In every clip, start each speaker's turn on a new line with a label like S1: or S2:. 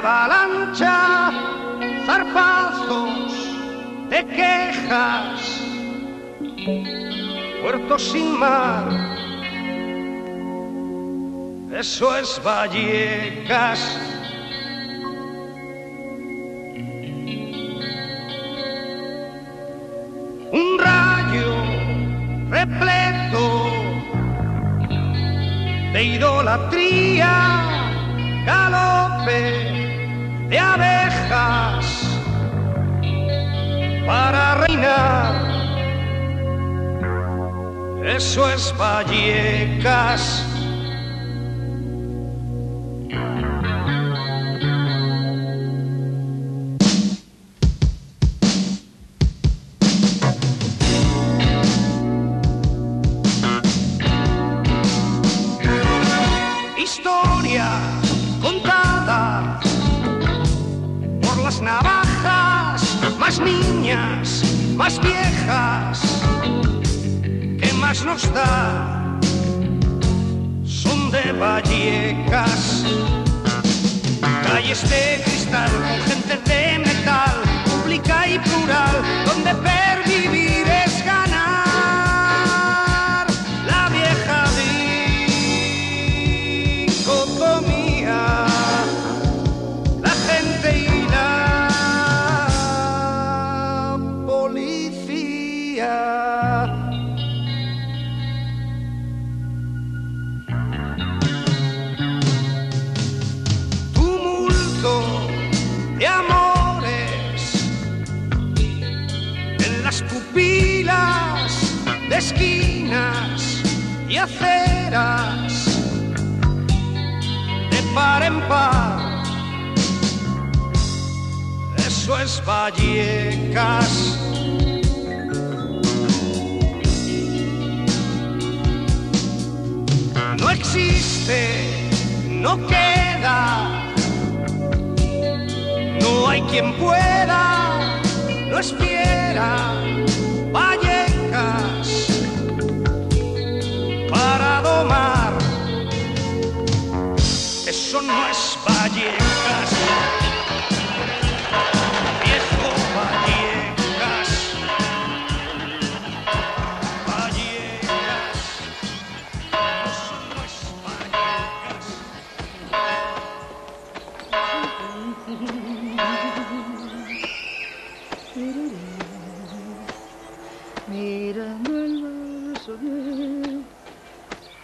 S1: avalancha, zarpazos de quejas, puertos sin mar. Eso es Vallecas. Es Vallecas.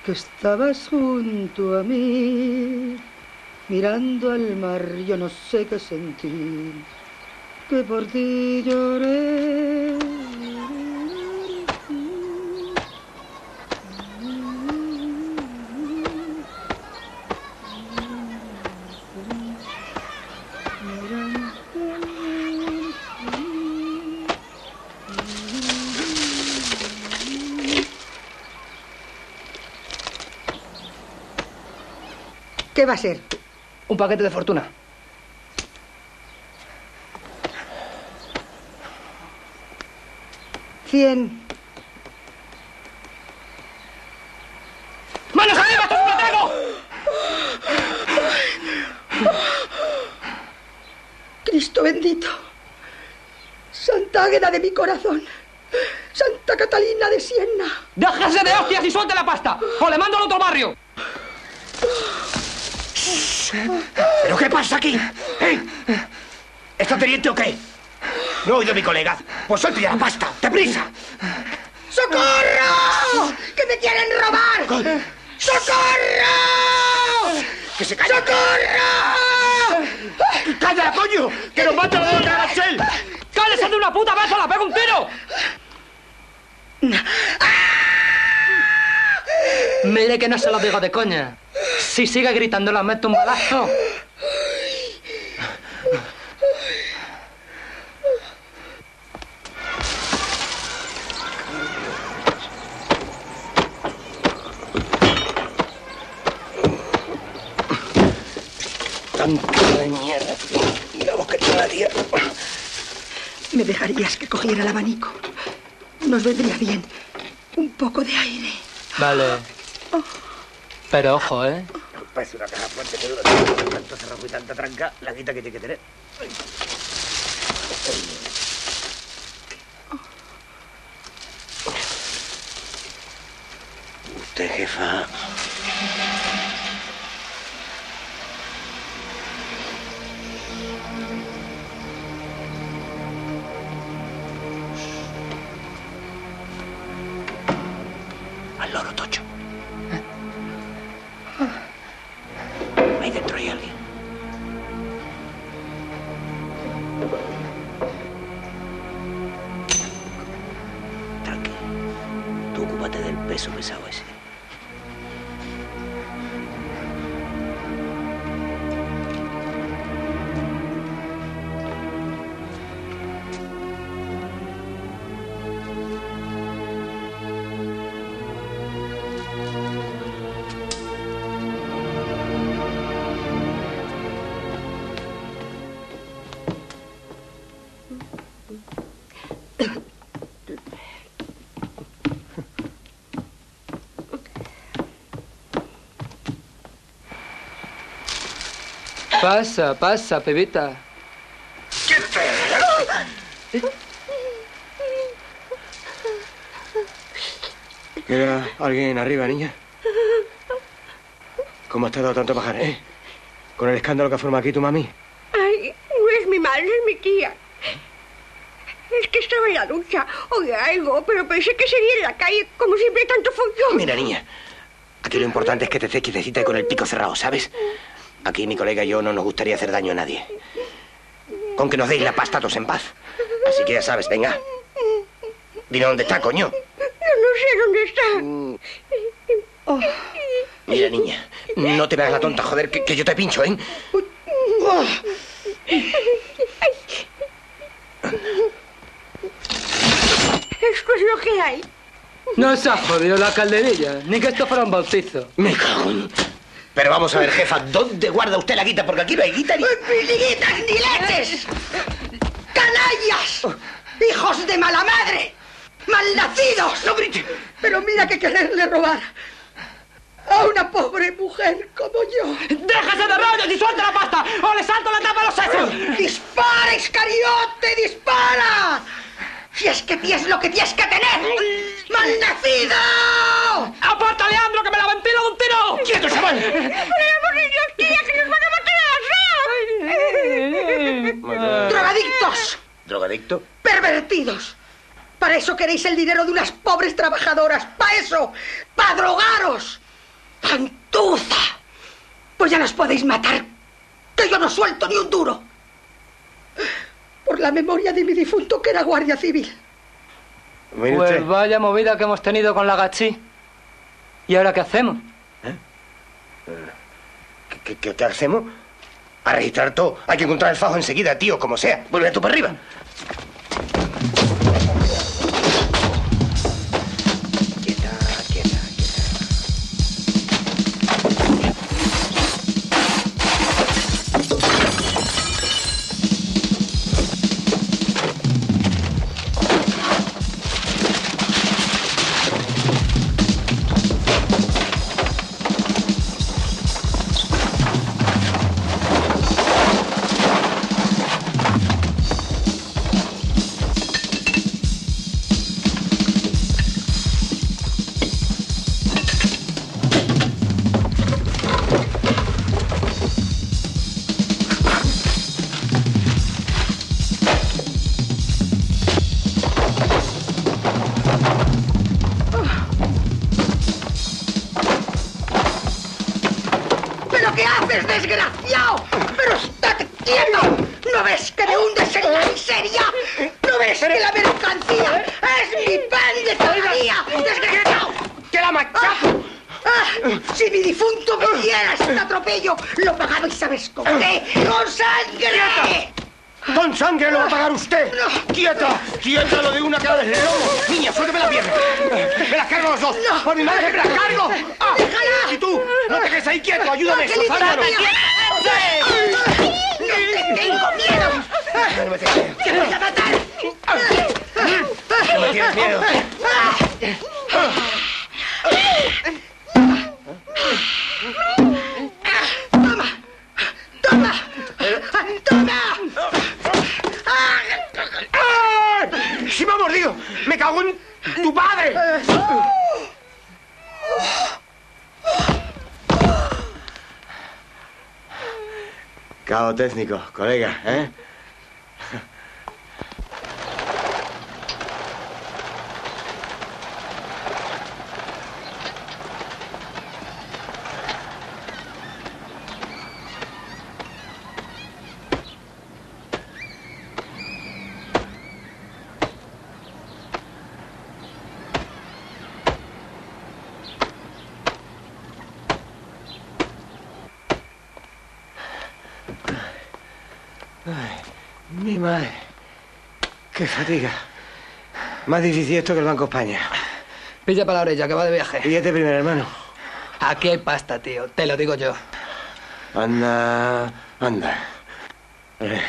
S2: Que estabas junto a mí, mirando al mar yo no sé qué sentir, que por ti lloré. ¿Qué va a ser?
S3: Un paquete de fortuna.
S2: Cien.
S3: ¡Manos arriba, esto es un atraco!
S2: Cristo bendito. Santa Águeda de mi corazón. Santa Catalina de Siena.
S3: ¡Déjese de hostias y suelte la pasta! ¡O le mando al otro barrio!
S4: ¿Pero qué pasa aquí? ¿Eh? ¿Está teniente o qué? No he oído a mi colega. Pues la pasta. ¡Deprisa!
S2: ¡Socorro! ¡Que me quieren robar! ¡Socorro!
S4: ¡Que se calle!
S2: ¡Socorro!
S4: ¡Cállala, coño! ¡Que nos mata la otra Axel!
S3: ¡Cállese de una puta vez o la pego un tiro! Mire que no se lo digo de coña. Si sigue gritando, le meto un balazo.
S4: Tanta de mierda. Y la boca cada día.
S2: ¿Me dejarías que cogiera el abanico? Nos vendría bien un poco de aire.
S3: Vale. Pero ojo, ¿eh?
S4: Parece una caja fuerte que dura tanto cerrojo y tanta tranca, la quita que tiene que tener. Usted, jefa. Al loro, Tocho.
S3: Pasa, pasa, pebita.
S4: ¿Queda alguien arriba, niña? ¿Cómo has tardado tanto en bajar, eh? Con el escándalo que forma aquí tu mami.
S2: Ay, no es mi madre, es mi tía. Es que estaba en la ducha, oí algo, pero pensé que sería en la calle, como siempre tanto follón.
S4: Mira, niña. Aquí lo importante es que te estés quietecita y con el pico cerrado, ¿sabes? Aquí mi colega y yo no nos gustaría hacer daño a nadie. Con que nos deis la pasta todos en paz. Así que ya sabes, venga. Dime dónde está, coño.
S2: Yo no sé dónde está.
S4: Mira, niña. No te veas la tonta, joder, que, que yo te pincho, ¿eh?
S2: Esto es lo que hay.
S3: No se ha jodido la calderilla, ni que esto fuera un bautizo.
S4: Me cago en... Pero vamos a ver, jefa, ¿dónde guarda usted la guita? Porque aquí no hay guita ni...
S2: ¡Ni liguitas ni leches! ¡Canallas! ¡Hijos de mala madre! ¡Malnacidos!
S4: ¡No grite!
S2: Pero mira que quererle robar a una pobre mujer como yo.
S3: ¡Déjese de rollos y suelta la pasta! ¡O le salto la tapa a los sesos!
S2: ¡Dispara, Iscariote! ¡Dispara! Si es que tienes lo que tienes que tener. ¡Malnacido!
S3: ¡Aparta, Leandro, que me la ventilo de un tiro!
S4: ¡Quieto, chaval!
S2: ¡Tenemos niños, tía, que nos van a matar a las ¡Drogadictos!
S4: ¿Drogadicto?
S2: ¡Pervertidos! Para eso queréis el dinero de unas pobres trabajadoras. ¡Para eso! ¡Para drogaros! ¡Pantuza! Pues ya nos podéis matar. Que yo no suelto ni un duro. Por la memoria de mi difunto que era guardia civil.
S4: Mire usted.
S3: Pues vaya movida que hemos tenido con la gachí. ¿Y ahora qué hacemos?
S4: ¿Qué, qué- qué- qué hacemos? A registrar todo. Hay que encontrar el fajo enseguida, tío, como sea. Vuelve tú para arriba.
S2: Hundes en la miseria? ¿No ves que la mercancía es mi pan de cada día? ¡Desgraciado!
S4: ¡Que la machaco!
S2: Ah, si mi difunto me diera este atropello, lo pagabais, ¿sabes con qué? ¡Con sangre!
S4: ¡Con sangre lo va a pagar usted!
S2: No.
S4: ¡Quieta! ¡Quieta lo de una cara de lobo! ¡Niña, suéltame la pierna! ¡Me las cargo los dos!
S2: No.
S4: ¡Por mi madre, me las cargo! ¡Ah!
S2: Déjala.
S4: ¡Y tú! ¡No te quedes ahí quieto! ¡Ayúdame!
S2: ¡Angelita
S4: ¡Sálvalo!
S2: Tengo miedo!
S4: No me tengo
S2: ¡Te voy a matar!
S4: No me tienes miedo.
S5: ¡Toma! ¡Toma! ¡Toma! ¡Sí me ha mordido! ¡Me cago en tu padre!
S4: Cabo técnico, colega, ¿eh? Madre. Qué fatiga. Más difícil esto que el Banco España.
S3: Pilla para la orilla, que va de viaje.
S4: Y este primer hermano.
S3: Aquí hay pasta, tío. Te lo digo yo.
S4: Anda, anda. Eh,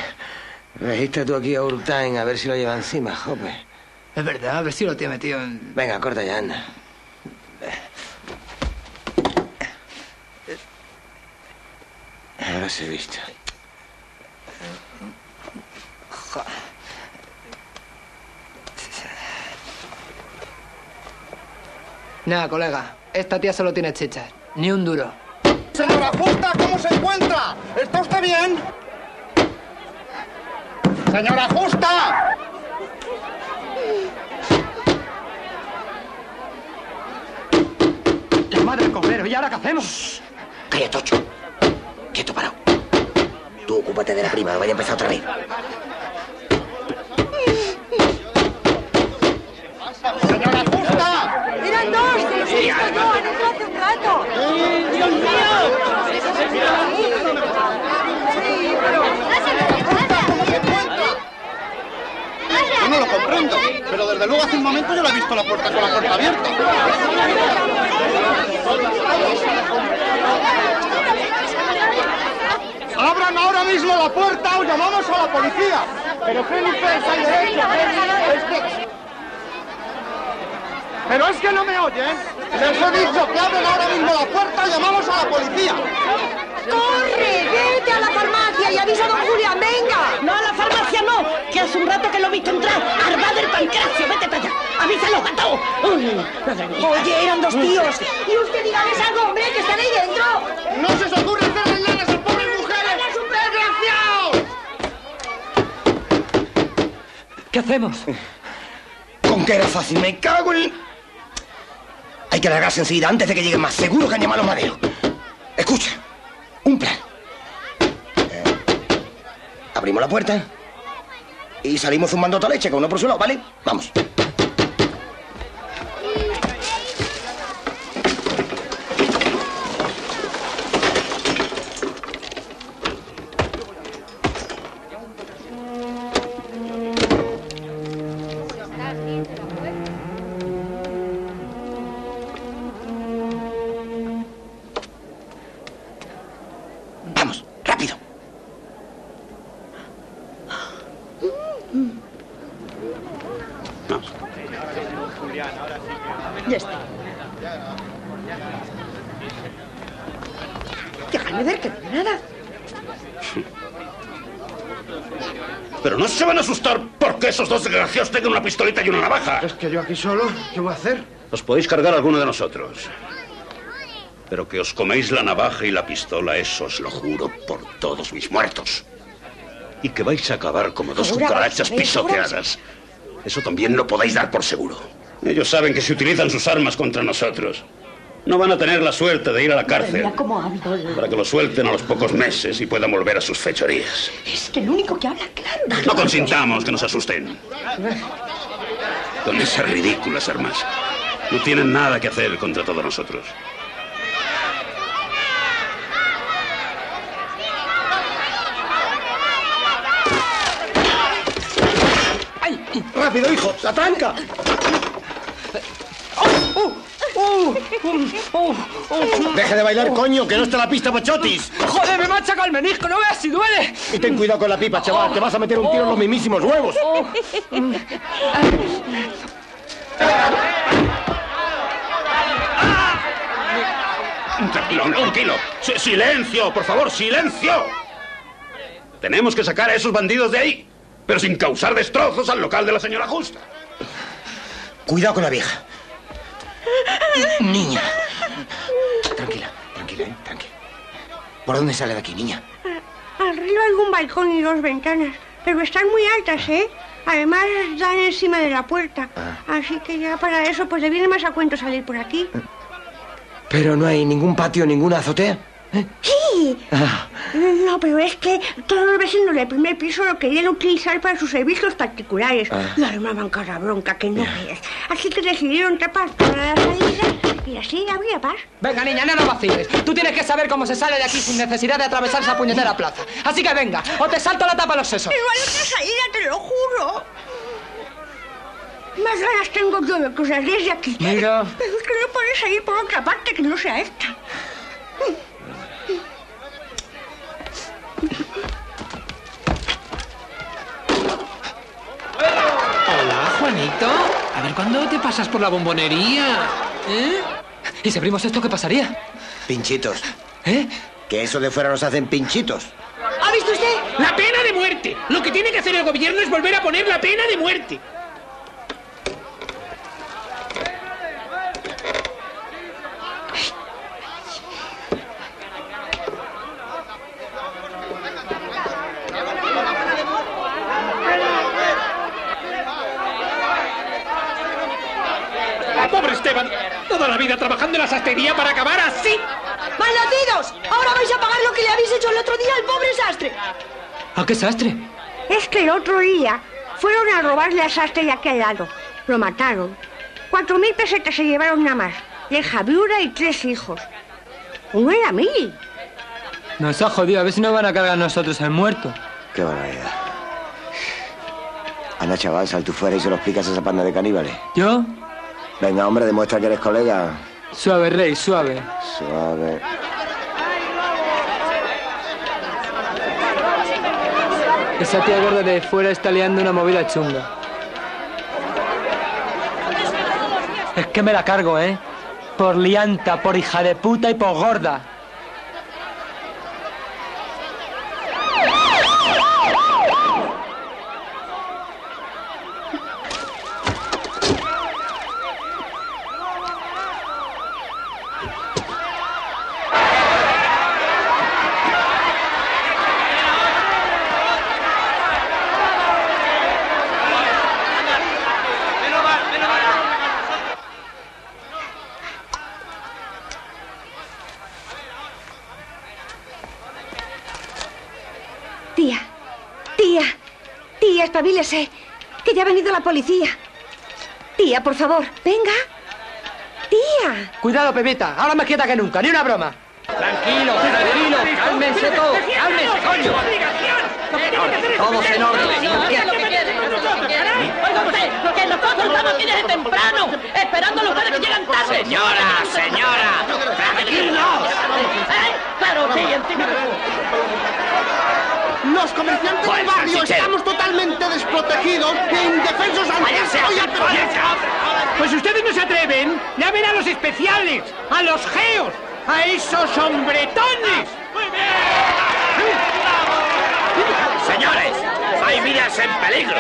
S4: Registra tú aquí a Urtain a ver si lo lleva encima, jope.
S3: Es verdad, a ver si lo tiene metido en...
S4: Venga, corta ya, anda. Ahora se he
S3: Nada, colega. Esta tía solo tiene chichas. Ni un duro.
S5: Señora Justa, ¿cómo se encuentra? ¿Está usted bien? Señora Justa.
S3: La madre del cobrero. ¿Y ahora qué hacemos?
S4: Cállate, ocho. Quieto, parado. Tú ocúpate de la prima, no vaya a empezar otra vez.
S5: Señora Justa.
S6: Eran dos, que los he visto yo, han entrado hace un rato.
S5: ¿Cómo se encuentra? Yo no lo comprendo, pero desde luego hace un momento yo la he visto la puerta con la puerta abierta. ¡Abran ahora mismo la puerta o llamamos a la policía! Pero Felipe, ahí derecho. Pero es que no me oyen. Les he dicho que abran ahora mismo la puerta o llamamos a la policía.
S6: ¡Corre! ¡Vete a la farmacia y avisa a don Julián! ¡Venga!
S7: No, a la farmacia no, que hace un rato que lo he visto entrar. Arba del pancracio, vete para allá. Avísalo, gato. Uy.
S6: Oye, eran dos tíos. Y usted dígales algo, hombre, que están ahí dentro.
S5: ¡No se os ocurre hacerle nada a esas pobres mujeres! ¡Desgraciados!
S3: ¿Qué hacemos?
S4: Con que era fácil, me cago en... Hay que largarse enseguida antes de que lleguen más. Seguro que han llamado a. Escucha, un plan. Eh, abrimos la puerta y salimos zumbando toda leche, con uno por su lado, ¿vale? Vamos,
S8: desgraciados tengan una pistolita y una navaja.
S5: Es que yo aquí solo, ¿qué voy a hacer?
S8: Os podéis cargar a alguno de nosotros. Pero que os coméis la navaja y la pistola, eso os lo juro por todos mis muertos. Y que vais a acabar como dos cucarachas pisoteadas. Eso también lo podéis dar por seguro. Ellos saben que si utilizan sus armas contra nosotros, no van a tener la suerte de ir a la cárcel.
S7: Mira cómo habla.
S8: Para que lo suelten a los pocos meses y puedan volver a sus fechorías.
S7: Es que el único que habla claro.
S8: No consintamos que nos asusten. Con esas ridículas armas. No tienen nada que hacer contra todos nosotros.
S5: ¡Rápido, hijo! ¡La tranca! Deje de bailar, coño, que no está la pista pachotis.
S3: ¡Joder, me machaca el menisco! ¡No veas si duele!
S5: Y ten cuidado con la pipa, chaval, te vas a meter un tiro en los mismísimos huevos.
S8: Tranquilo, tranquilo. Si- Silencio, por favor, silencio. Tenemos que sacar a esos bandidos de ahí, pero sin causar destrozos al local de la señora Justa.
S4: Cuidado con la vieja. Niña. Tranquila, tranquila, ¿eh? Tranquila. ¿Por dónde sale de aquí, niña?
S9: Arriba hay un balcón y dos ventanas, pero están muy altas, ¿eh? Además dan encima de la puerta. Así que ya para eso pues le viene más a cuento salir por aquí.
S4: Pero no hay ningún patio, ninguna azotea.
S9: ¡Sí!
S4: Ah,
S9: No, pero es que todos los vecinos del primer piso lo querían utilizar para sus servicios particulares.
S4: Ah.
S9: Y armaban cada bronca que no veas. Así que decidieron tapar toda la salida y así habría paz.
S3: Venga, niña, no nos vaciles. Tú tienes que saber cómo se sale de aquí sin necesidad de atravesar esa puñetera plaza. Así que venga, o te salto la tapa a los sesos.
S9: Pero hay otra salida, te lo juro. Más ganas tengo yo de que os larguéis de aquí.
S3: Mira.
S9: Pero es que no podéis salir por otra parte que no sea esta.
S10: Hola, Juanito. A ver, ¿cuándo te pasas por la bombonería? ¿Eh?
S3: ¿Y si abrimos esto, qué pasaría?
S4: pinchitos.
S3: ¿Eh?
S4: Que eso de fuera nos hacen pinchitos.
S11: ¿Ha visto usted?
S10: ¡La pena de muerte! Lo que tiene que hacer el gobierno es volver a poner la pena de muerte. ¡Pobre Esteban! Toda la vida trabajando en la sastrería para acabar así.
S11: ¡Malnacidos! Ahora vais a pagar lo que le habéis hecho el otro día al pobre sastre.
S3: ¿A qué sastre?
S9: Es que el otro día fueron a robarle a Sastre de aquí al lado. Lo mataron. Cuatro mil pesetas se llevaron nada más. Deja viuda y tres hijos. Uno era mil.
S3: Nos ha jodido, a ver si nos van a cargar nosotros el muerto.
S4: Qué barbaridad. Anda, chaval, sal tú fuera y se lo explicas a esa panda de caníbales.
S3: ¿Yo?
S4: Venga, hombre, demuestra que eres colega.
S3: Suave, rey, suave.
S4: Suave.
S3: Esa tía gorda de fuera está liando una movida chunga. Es que me la cargo, ¿eh? Por lianta, por hija de puta y por gorda.
S9: Tía, tía, tía, espabilese, que ya ha venido la policía. Tía, por favor, venga. Tía.
S3: Cuidado, Pepita, ahora más quieta que nunca, ni una broma.
S12: Tranquilo, tranquilo, cálmense todos, cálmense, coño. Todos en orden.
S11: Oiga usted, que nosotros estamos aquí desde temprano, esperando a los padres que llegan tarde.
S12: Señora, señora, tranquilos.
S11: ¿Eh? Claro, sí, encima.
S5: Los comerciantes del barrio estamos totalmente desprotegidos e indefensos ante.
S10: Pues ustedes no se atreven. Ya ven a los especiales, a los geos, a esos hombretones.
S12: Señores, hay vidas en peligro.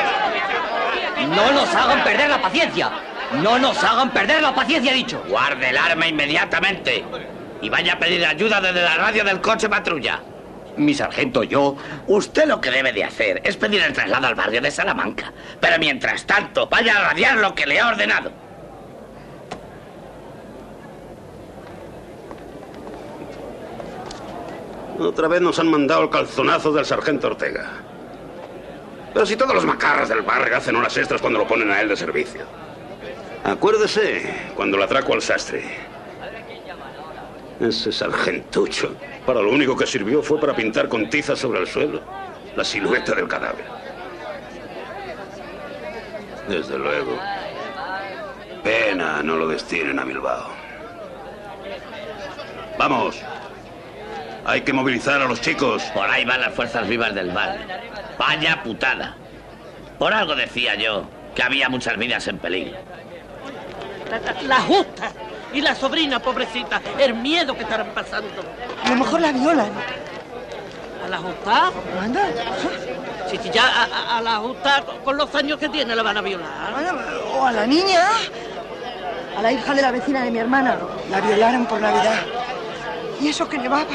S13: No nos hagan perder la paciencia. No nos hagan perder la paciencia, dicho.
S12: Guarde el arma inmediatamente. Y vaya a pedir ayuda desde la radio del coche patrulla. Mi sargento, yo, usted lo que debe de hacer es pedir el traslado al barrio de Salamanca. Pero mientras tanto, vaya a radiar lo que le he ordenado.
S14: Otra vez nos han mandado el calzonazo del sargento Ortega. Pero si todos los macarras del barrio hacen horas extras cuando lo ponen a él de servicio. Acuérdese cuando lo atraco al sastre. Ese sargentucho. Para lo único que sirvió fue para pintar con tiza sobre el suelo la silueta del cadáver. Desde luego. Pena no lo destinen a Bilbao. Vamos. Hay que movilizar a los chicos.
S12: Por ahí van las fuerzas vivas del barrio. Vaya putada. Por algo decía yo que había muchas vidas en peligro.
S11: La, la- la justa y la sobrina, pobrecita, el miedo que estarán pasando.
S2: A lo mejor la violan.
S11: ¿A la justa?
S2: Anda.
S11: Si, si ya a, la justa, con los años que tiene, la van a violar.
S6: O a la niña, a la hija de la vecina de mi hermana. La violaron por Navidad. Y eso que nevaba.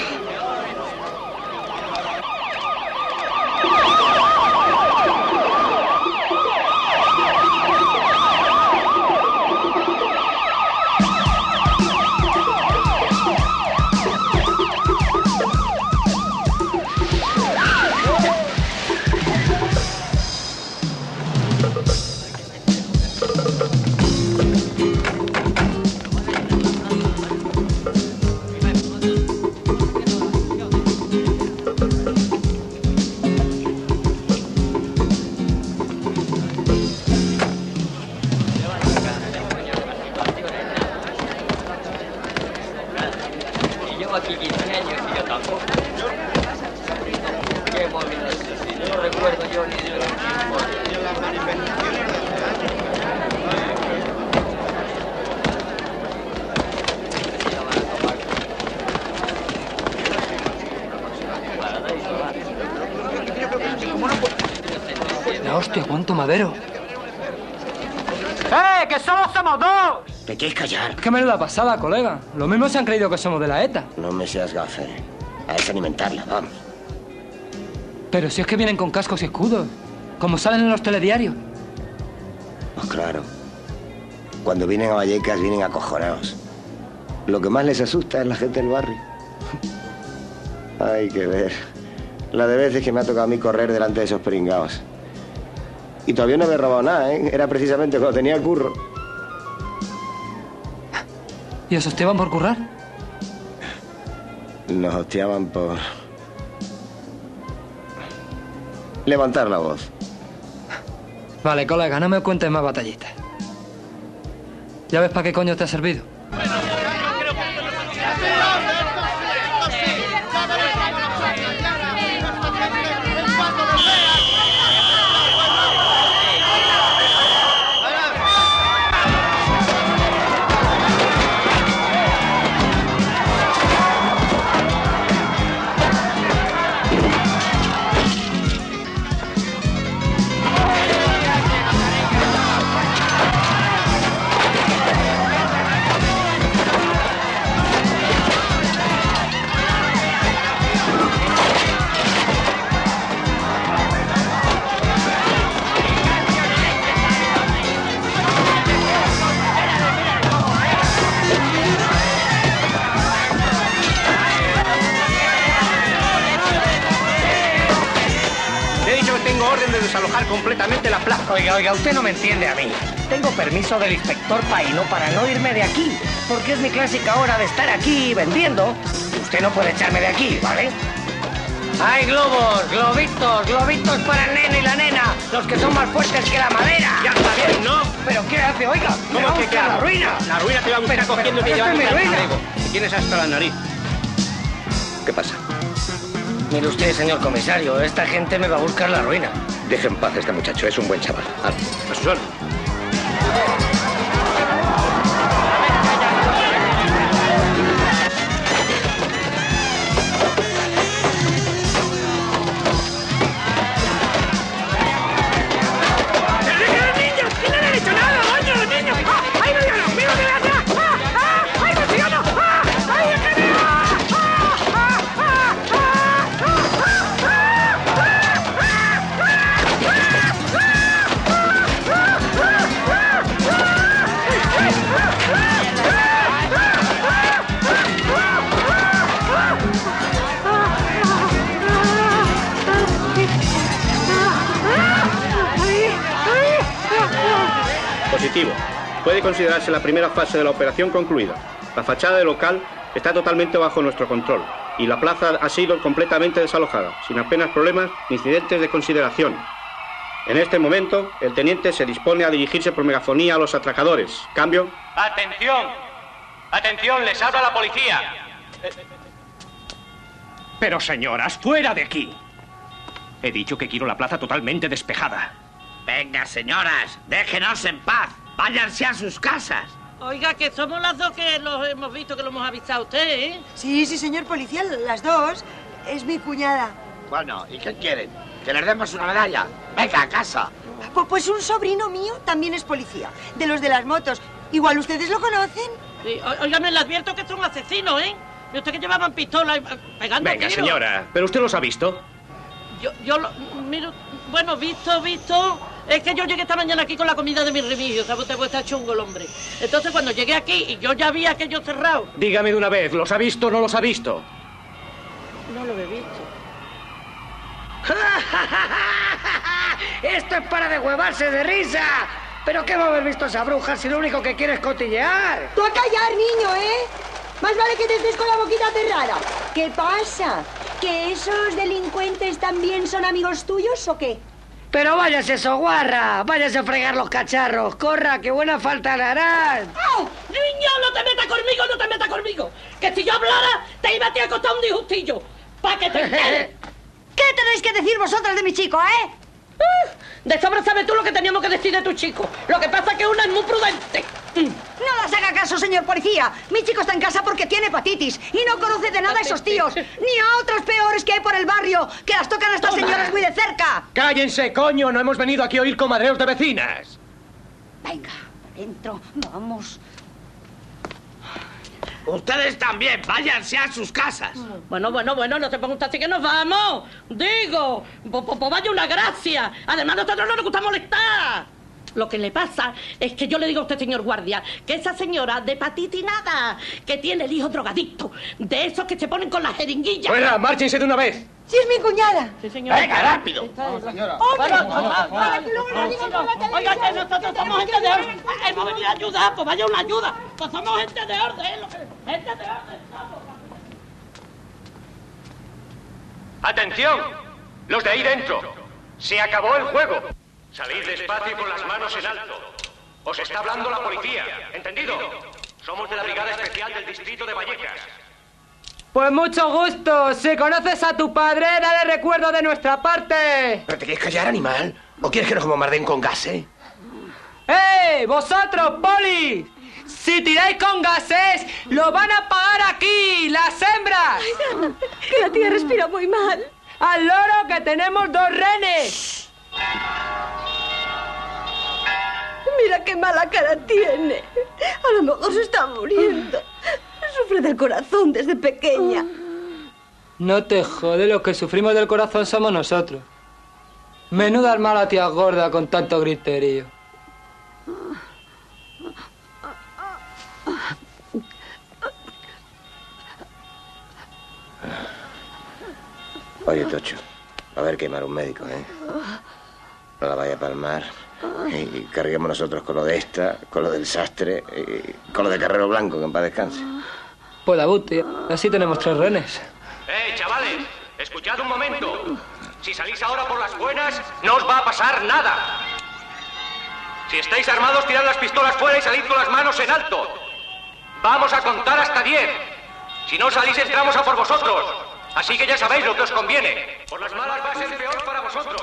S4: ¿Te quieres callar?
S3: Qué menuda pasada, colega. Lo mismo se han creído que somos de la ETA.
S4: No me seas gafe. A desalimentarla, vamos.
S3: Pero si es que vienen con cascos y escudos. Como salen en los telediarios.
S4: Pues claro. Cuando vienen a Vallecas vienen acojonados. Lo que más les asusta es la gente del barrio. Hay que ver. La de veces que me ha tocado a mí correr delante de esos pringados. Y todavía no me he robado nada, ¿eh? Era precisamente cuando tenía curro.
S3: ¿Y os hostiaban por currar?
S4: Nos hostiaban por... Levantar la voz.
S3: Vale, colega, no me cuentes más batallitas. ¿Ya ves para qué coño te ha servido?
S15: Le
S12: Oiga, usted no me entiende a mí. Tengo permiso del inspector Paino para no irme de aquí, porque es mi clásica hora de estar aquí vendiendo. Usted no puede echarme de aquí, ¿vale? ¡Hay globos, globitos, globitos para el nene y la nena! Los que son más fuertes que la madera.
S15: Ya está bien, ¿no?
S12: ¿Pero qué hace, oiga?
S15: ¿Cómo que qué
S12: la ruina.
S15: La ruina te va a buscar
S12: Pero-
S15: cogiendo y te
S12: pero
S15: llevando al. Y tienes hasta la nariz.
S4: ¿Qué pasa?
S12: Mire usted, señor comisario, esta gente me va a buscar la ruina.
S4: Deje en paz este muchacho, es un buen chaval.
S15: A. Puede considerarse la primera fase de la operación concluida. La fachada del local está totalmente bajo nuestro control y la plaza ha sido completamente desalojada, sin apenas problemas ni incidentes de consideración. En este momento, el teniente se dispone a dirigirse por megafonía a los atracadores. Cambio.
S16: ¡Atención! ¡Atención! ¡Les habla la policía!
S15: Pero señoras, fuera de aquí. He dicho que quiero la plaza totalmente despejada.
S12: Venga, señoras, déjenos en paz. Váyanse a sus casas.
S11: Oiga, que somos las dos que los hemos visto, que lo hemos avisado a usted, ¿eh?
S6: Sí, sí, señor policía, las dos. Es mi cuñada.
S12: Bueno, ¿y qué quieren? Que les demos una medalla. Venga, a casa.
S6: Pu- Pues un sobrino mío también es policía, de los de las motos. Igual ustedes lo conocen.
S11: Sí, o- Óigame, le advierto que es un asesino, ¿eh? ¿Y usted que llevaban pistola y, eh, pegando
S10: Venga,
S11: tiros?
S10: señora, ¿pero usted los ha visto?
S11: Yo, yo lo, miro, bueno, visto, visto, es que yo llegué esta mañana aquí con la comida de mi remigio, ¿sabe usted? Pues está chungo el hombre. Entonces cuando llegué aquí y yo ya vi aquello cerrado,
S10: Dígame de una vez, ¿los ha visto o no los ha visto?
S11: no lo he visto.
S7: Esto es para deshuevarse de risa. ¿Pero qué va a haber visto esa bruja si lo único que quiere es cotillear?
S6: Tú a callar, niño, ¿eh? Más vale que te estés con la boquita cerrada. ¿Qué pasa? ¿Que esos delincuentes también son amigos tuyos o qué?
S7: Pero váyase, soguarra. Váyase a fregar los cacharros. Corra, que buena falta le harán.
S11: ¡Oh! ¡Niño, no te metas conmigo, no te metas conmigo! Que si yo hablara, te iba a ti a costar un disgustillo. ¡Pa' que te enteres!
S6: ¿Qué tenéis que decir vosotras de mi chico, eh?
S11: De sobra sabes tú lo que teníamos que decir de tu chico. Lo que pasa es que una es muy prudente.
S6: No las haga caso, señor policía. Mi chico está en casa porque tiene hepatitis y no conoce de nada a esos tíos, ni a otros peores que hay por el barrio, que las tocan a estas señoras muy de cerca.
S10: ¡Cállense, coño! No hemos venido aquí a oír comadreos de vecinas.
S6: Venga, dentro, vamos.
S12: Ustedes también, váyanse a sus casas.
S11: Bueno, bueno, bueno, no ponga usted así que nos vamos. Digo, vaya una gracia. Además, nosotros no nos gusta molestar. Lo que le pasa es que yo le digo a usted, señor guardia, que esa señora de hepatitis nada, que tiene el hijo drogadicto, de esos que se ponen con las jeringuillas.
S10: ¡Fuera, márchense de una vez!
S6: Si es mi cuñada.
S11: Sí, señor.
S12: Venga, rápido.
S10: señora.
S11: Oiga, que nosotros somos gente de orden. Hemos venido a ayudar, pues vaya una ayuda. Pues somos gente de orden, lo que- gente de orden.
S16: ¡Atención! Los de ahí dentro. Se acabó el juego. Salid despacio y con las manos en alto. Os está hablando la policía. ¿Entendido? Somos de la Brigada Especial del Distrito de Vallecas.
S3: Pues mucho gusto. Si conoces a tu padre, dale recuerdo de nuestra parte.
S4: ¿Pero te quieres callar, animal? ¿O quieres que nos bombarden con gases?
S3: ¡Eh! ¡Vosotros, poli! Si tiráis con gases, lo van a pagar aquí, las hembras.
S6: Que la tía respira muy mal.
S3: Al loro que tenemos dos renes.
S6: Mira qué mala cara tiene. A lo mejor se está muriendo. Sufre del corazón desde pequeña.
S3: No te jode, los que sufrimos del corazón somos nosotros. Menuda mala tía gorda con tanto griterío.
S4: Oye, Tocho, va a haber que llamar a un médico, ¿eh? No la vaya a palmar. Y carguemos nosotros con lo de esta, con lo del sastre, y con lo de Carrero Blanco, que en paz descanse.
S3: Pues la buti, así tenemos tres renes.
S16: ¡Eh, chavales! Escuchad un momento. Si salís ahora por las buenas, no os va a pasar nada. Si estáis armados, tirad las pistolas fuera y salid con las manos en alto. Vamos a contar hasta diez. Si no salís, entramos a por vosotros. Así que ya sabéis lo que os conviene. Por las malas va a ser peor para vosotros.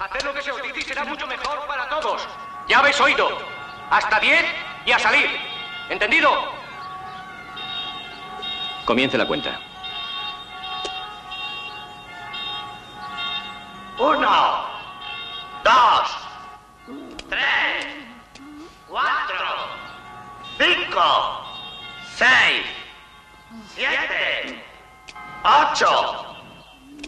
S16: Haced lo que se os dice y será mucho mejor para todos. Ya habéis oído. Hasta diez y a salir. ¿Entendido?
S10: Comience la cuenta.
S12: Uno, dos, tres, cuatro, cinco, seis, siete, ocho,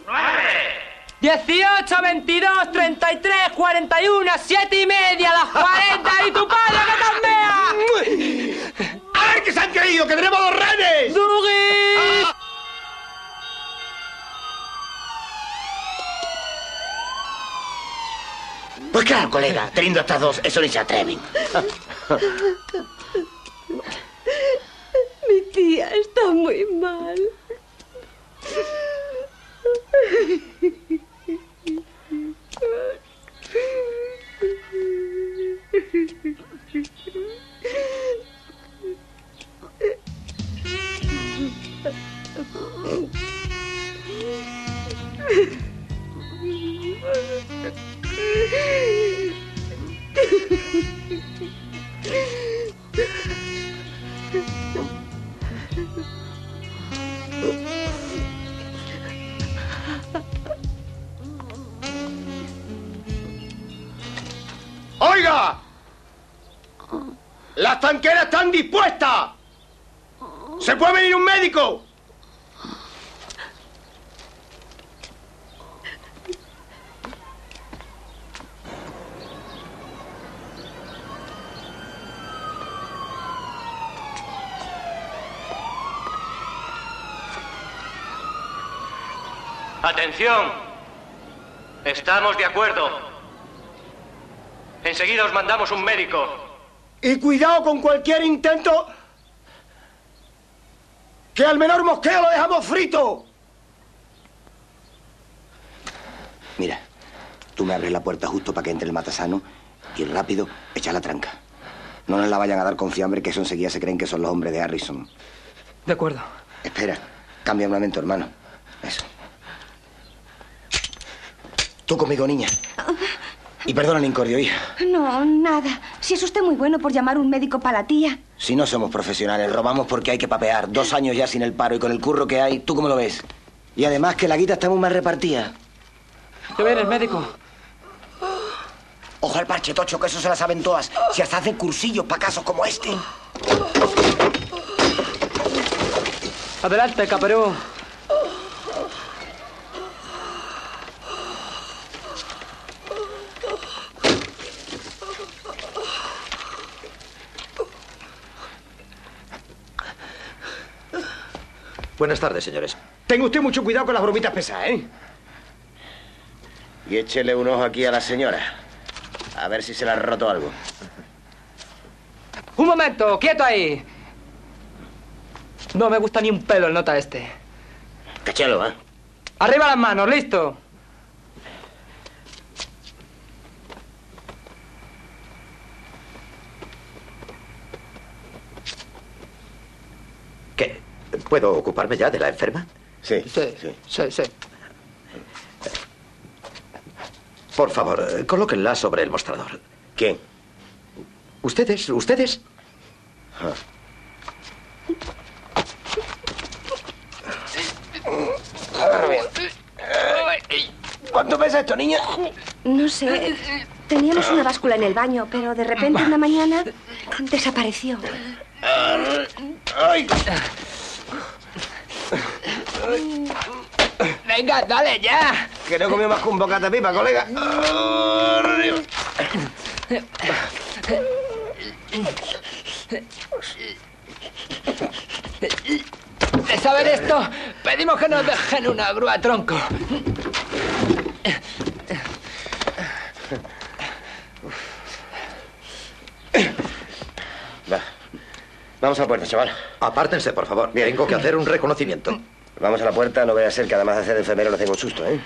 S12: nueve.
S3: 18, 22, 33, 41, 7 y media, las 40 y tu padre que tambea.
S5: ¡A ver que se han creído que tenemos dos renes!
S3: ¡Dugui!
S4: Pues claro, colega, teniendo a estas dos, eso ni se atreven.
S6: Mi tía está muy mal.
S16: Atención. Estamos de acuerdo. Enseguida os mandamos un médico.
S8: Y cuidado con cualquier intento. Que al menor mosqueo lo dejamos frito.
S4: Mira, tú me abres la puerta justo para que entre el matasano y rápido echa la tranca. No nos la vayan a dar con fiambre, que eso enseguida se creen que son los hombres de Harrison.
S3: De acuerdo.
S4: Espera, cambia un momento, hermano. Eso. Tú conmigo, niña. Y perdona el incordio, hija.
S17: No, nada. Si es usted muy bueno por llamar un médico para la tía.
S4: Si no somos profesionales, robamos porque hay que papear. Dos años ya sin el paro y con el curro que hay, ¿tú cómo lo ves? Y además que la guita está muy mal repartida.
S3: ¿Qué vienes, médico?
S4: Ojo al parche, Tocho, que eso se las saben todas. Si hasta hacen cursillos para casos como este.
S3: Adelante, caperú.
S8: Buenas tardes, señores. Tenga usted mucho cuidado con las bromitas pesadas, ¿eh?
S4: Y échele un ojo aquí a la señora. A ver si se le ha roto algo.
S3: Un momento, quieto ahí. No me gusta ni un pelo el nota este.
S4: Cachelo, ¿eh?
S3: Arriba las manos, listo.
S18: ¿Qué? ¿Puedo ocuparme ya de la enferma?
S4: Sí.
S3: Sí, sí, sí.
S18: Por favor, colóquenla sobre el mostrador.
S4: ¿Quién?
S18: ¿Ustedes? ¿Ustedes?
S4: ¿Cuánto pesa esto, niña?
S17: No sé. Teníamos una báscula en el baño, pero de repente una mañana desapareció.
S4: ¡Ay!
S3: Venga, dale ya.
S4: Que no comió más que un bocata pipa, colega.
S3: De saber esto, pedimos que nos dejen una grúa tronco.
S4: Va. Vamos a la puerta, chaval.
S18: Apártense, por favor. Tengo que hacer un reconocimiento.
S4: Vamos a la puerta, no vaya a ser que además de hacer enfermero tengo un susto, ¿eh?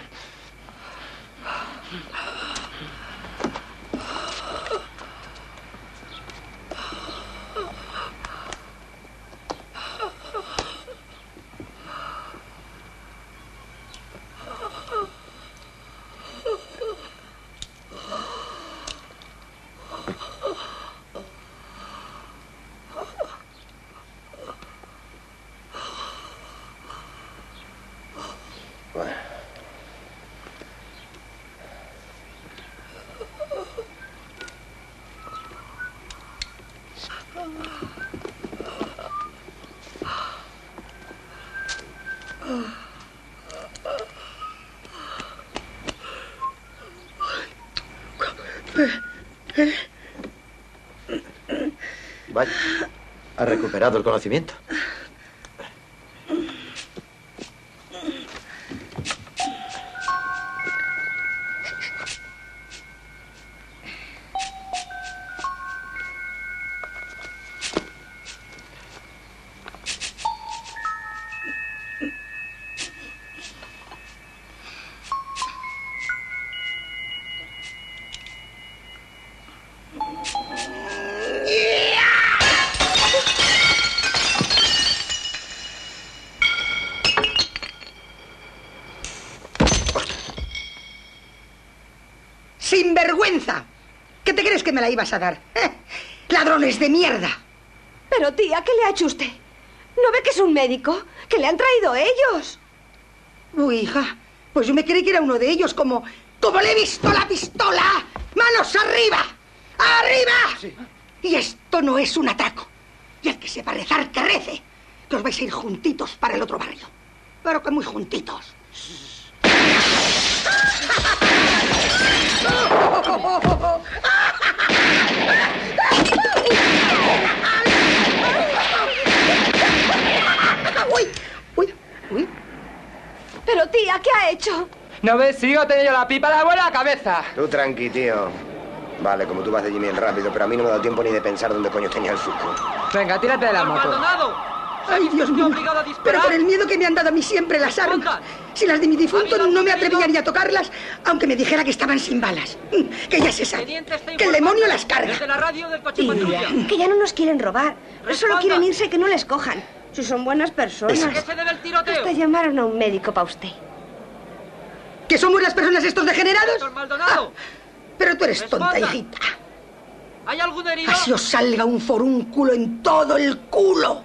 S18: El conocimiento.
S2: Me la ibas a dar? ¿Eh? ¡Ladrones de mierda!
S17: Pero tía, ¿qué le ha hecho usted? ¿No ve que es un médico? ¿Que le han traído ellos?
S2: Uy, hija, pues yo me creí que era uno de ellos, como... ¡Como le he visto la pistola! ¡Manos arriba! ¡Arriba! Y esto no es un atraco. Y el que sepa rezar, que rece. Que os vais a ir juntitos para el otro barrio. Pero que muy juntitos. ¡Uy! ¡Uy! ¡Uy!
S17: Pero tía, ¿qué ha hecho?
S3: ¿No ves? Sigo teniendo la pipa de la buena cabeza.
S4: Tú tranqui, tío. Vale, como tú vas de bien rápido, pero a mí no me da tiempo ni de pensar dónde coño tenía el suco.
S3: Venga, tírate de la moto.
S2: ¡Ay, Dios mío! Pero con el miedo que me han dado a mí siempre las armas. Si las de mi difunto no me atrevía ni a tocarlas, aunque me dijera que estaban sin balas. Mm, Que ya se sabe. Que el demonio las carga.
S17: Tía, que ya no nos quieren robar. Solo quieren irse que no les cojan. Si son buenas personas.
S3: ¿A qué se debe el tiroteo?
S17: Hasta llamaron a un médico para usted.
S2: ¿Que son buenas personas estos degenerados?
S3: Doctor Maldonado.
S2: Pero tú eres tonta, hijita.
S3: ¿Hay algún herido?
S2: Así os salga un forúnculo en todo el culo.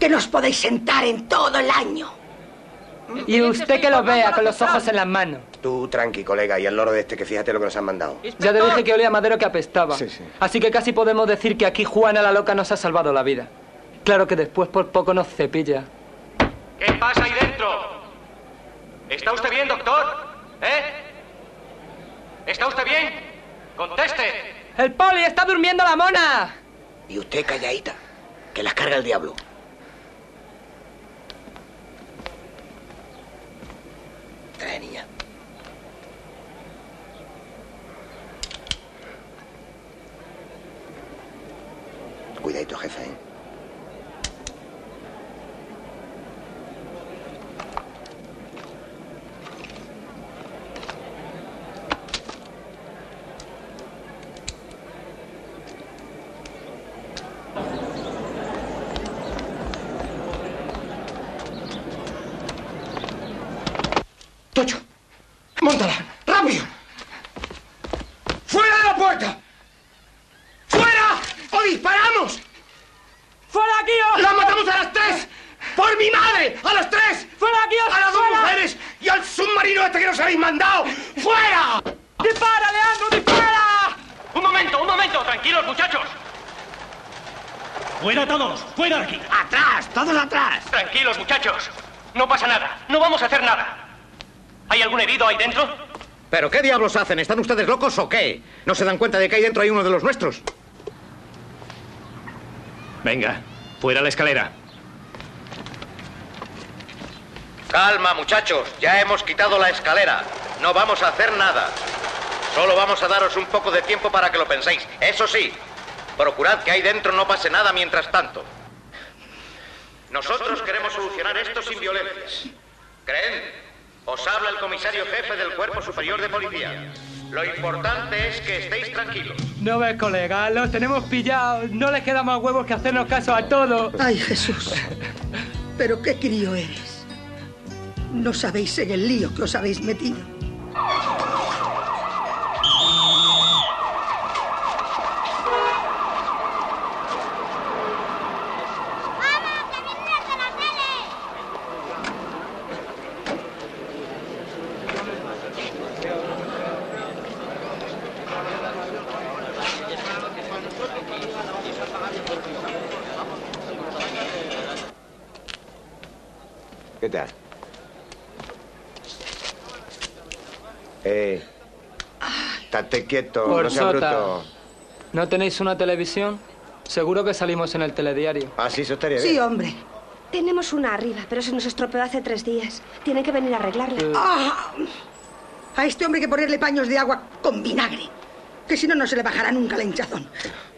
S2: Que no os podéis sentar en todo el año.
S3: Y usted que lo vea con los ojos en las manos.
S4: Tú tranqui, colega, y el loro de este, que fíjate lo que nos han mandado.
S3: Ya te dije que olía a madero que apestaba.
S4: Sí, sí.
S3: Así que casi podemos decir que aquí Juana la loca nos ha salvado la vida. Claro que después por poco nos cepilla.
S16: ¿Qué pasa ahí dentro? ¿Está usted bien, doctor? ¿Eh? ¿Está usted bien? Conteste.
S3: ¡El poli está durmiendo la mona!
S4: Y usted calladita, que las carga el diablo. Trae, niña. Cuidadito, jefe, ¿eh?
S5: Tocho, montala, rápido. ¡Fuera de la puerta! ¡Fuera! ¡O disparamos!
S3: ¡Fuera aquí! os-
S5: ¡La matamos a las tres! ¡Por mi madre! ¡A las tres!
S3: ¡Fuera aquí! os-
S5: ¡A las dos
S3: fuera!
S5: mujeres! ¡Y al submarino este que nos habéis mandado! ¡Fuera!
S3: ¡Dispara, Leandro, dispara!
S16: Un momento, un momento. Tranquilos, muchachos.
S19: ¡Fuera todos! ¡Fuera de aquí!
S16: ¡Atrás! ¡Todos atrás! Tranquilos, muchachos. No pasa nada. No vamos a hacer nada. ¿Hay algún herido ahí dentro?
S20: ¿Pero qué diablos hacen? ¿Están ustedes locos o qué? ¿No se dan cuenta de que ahí dentro hay uno de los nuestros?
S19: Venga, fuera la escalera.
S20: Calma, muchachos. Ya hemos quitado la escalera. No vamos a hacer nada. Solo vamos a daros un poco de tiempo para que lo penséis. Eso sí, procurad que ahí dentro no pase nada mientras tanto. Nosotros queremos solucionar esto sin violencias. ¿Creen? Os habla el comisario jefe del Cuerpo Superior de Policía. Lo importante es que estéis tranquilos.
S3: No ves, colega, los tenemos pillados. No les queda más huevos que hacernos caso a todos.
S2: Ay, Jesús. Pero qué crío eres. No sabéis en el lío que os habéis metido.
S4: ¿Qué tal? Eh. Estate quieto, no bruto.
S3: ¿No tenéis una televisión? Seguro que salimos en el telediario.
S4: Ah, sí, eso estaría
S2: Sí, hombre.
S17: Tenemos una arriba, pero se nos estropeó hace tres días. Tienen que venir a arreglarla.
S2: Ah, a este hombre hay que ponerle paños de agua con vinagre. Que si no, no se le bajará nunca la hinchazón.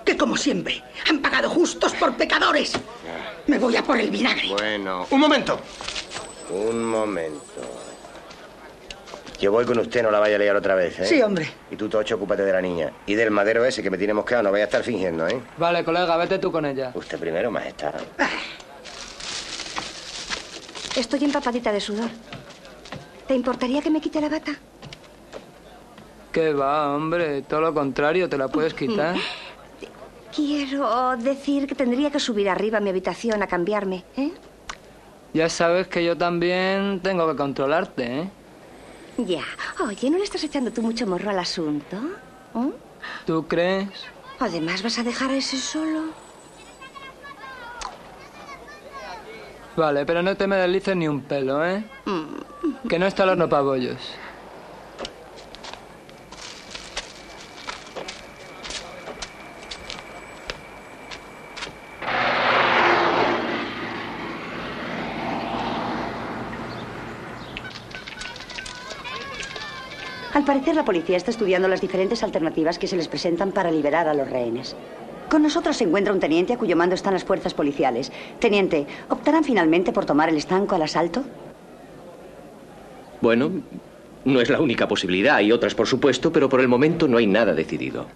S2: Que como siempre, han pagado justos por pecadores. Me voy a por el vinagre.
S4: Bueno.
S5: Un momento.
S4: Un momento. Yo voy con usted, no la vaya a liar otra vez, ¿eh?
S2: Sí, hombre.
S4: Y tú, Tocho, ocúpate de la niña. Y del madero ese que me tiene mosqueado, no vaya a estar fingiendo, ¿eh?
S3: Vale, colega, vete tú con ella.
S4: Usted primero, majestad.
S17: Estoy empapadita de sudor. ¿Te importaría que me quite la bata?
S3: ¿Qué va, hombre? Todo lo contrario, te la puedes quitar.
S17: Quiero decir que tendría que subir arriba a mi habitación a cambiarme, ¿eh?
S3: Ya sabes que yo también tengo que controlarte, ¿eh?
S17: Ya. Oye, ¿no le estás echando tú mucho morro al asunto? ¿Eh?
S3: ¿Tú crees?
S17: Además, ¿vas a dejar a ese solo?
S3: Vale, pero no te me deslices ni un pelo, ¿eh? Que no está el horno para bollos.
S6: Al parecer, la policía está estudiando las diferentes alternativas que se les presentan para liberar a los rehenes. Con nosotros se encuentra un teniente a cuyo mando están las fuerzas policiales. Teniente, ¿optarán finalmente por tomar el estanco al asalto?
S21: Bueno, no es la única posibilidad, hay otras por supuesto, pero por el momento no hay nada decidido.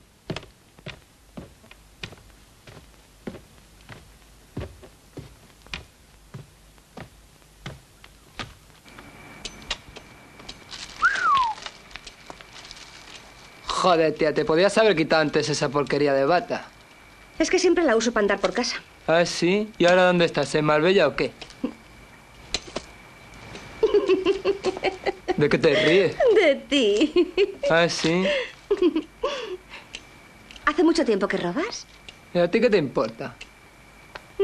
S3: Joder, tía, te podías haber quitado antes esa porquería de bata.
S17: Es que siempre la uso para andar por casa.
S3: ¿Ah, sí? ¿Y ahora dónde estás? ¿En Marbella o qué? ¿De qué te ríes?
S17: De ti.
S3: ¿Ah, sí?
S17: ¿Hace mucho tiempo que robas?
S3: ¿Y a ti qué te importa?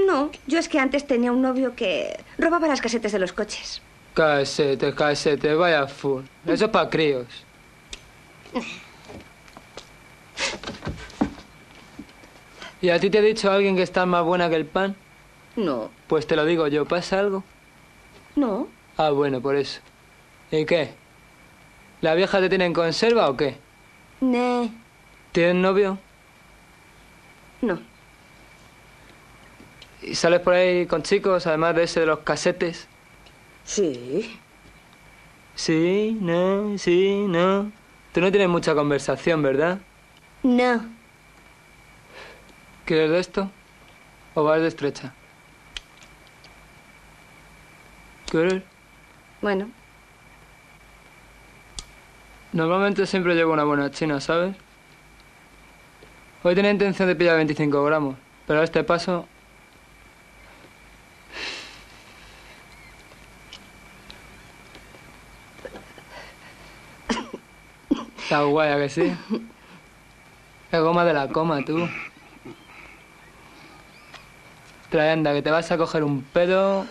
S17: No, yo es que antes tenía un novio que robaba las casetes de los coches.
S3: Casete, casete, vaya full. Eso es para críos. ¿Y a ti te ha dicho alguien que estás más buena que el pan?
S17: No.
S3: Pues te lo digo yo, ¿pasa algo?
S17: No.
S3: Ah, bueno, por eso. ¿Y qué? ¿La vieja te tiene en conserva o qué?
S17: Ne.
S3: ¿Tienes novio?
S17: No.
S3: ¿Y sales por ahí con chicos, además de ese de los casetes?
S17: Sí.
S3: Sí, no, sí, no. Tú no tienes mucha conversación, ¿verdad?
S17: No.
S3: ¿Quieres de esto? ¿O vas de estrecha? ¿Quieres?
S17: Bueno.
S3: Normalmente siempre llevo una buena china, ¿sabes? Hoy tenía intención de pillar 25 gramos, pero a este paso... Está guay, ¿a que sí? Qué goma de la coma, tú. Trae, anda, que te vas a coger un pedo...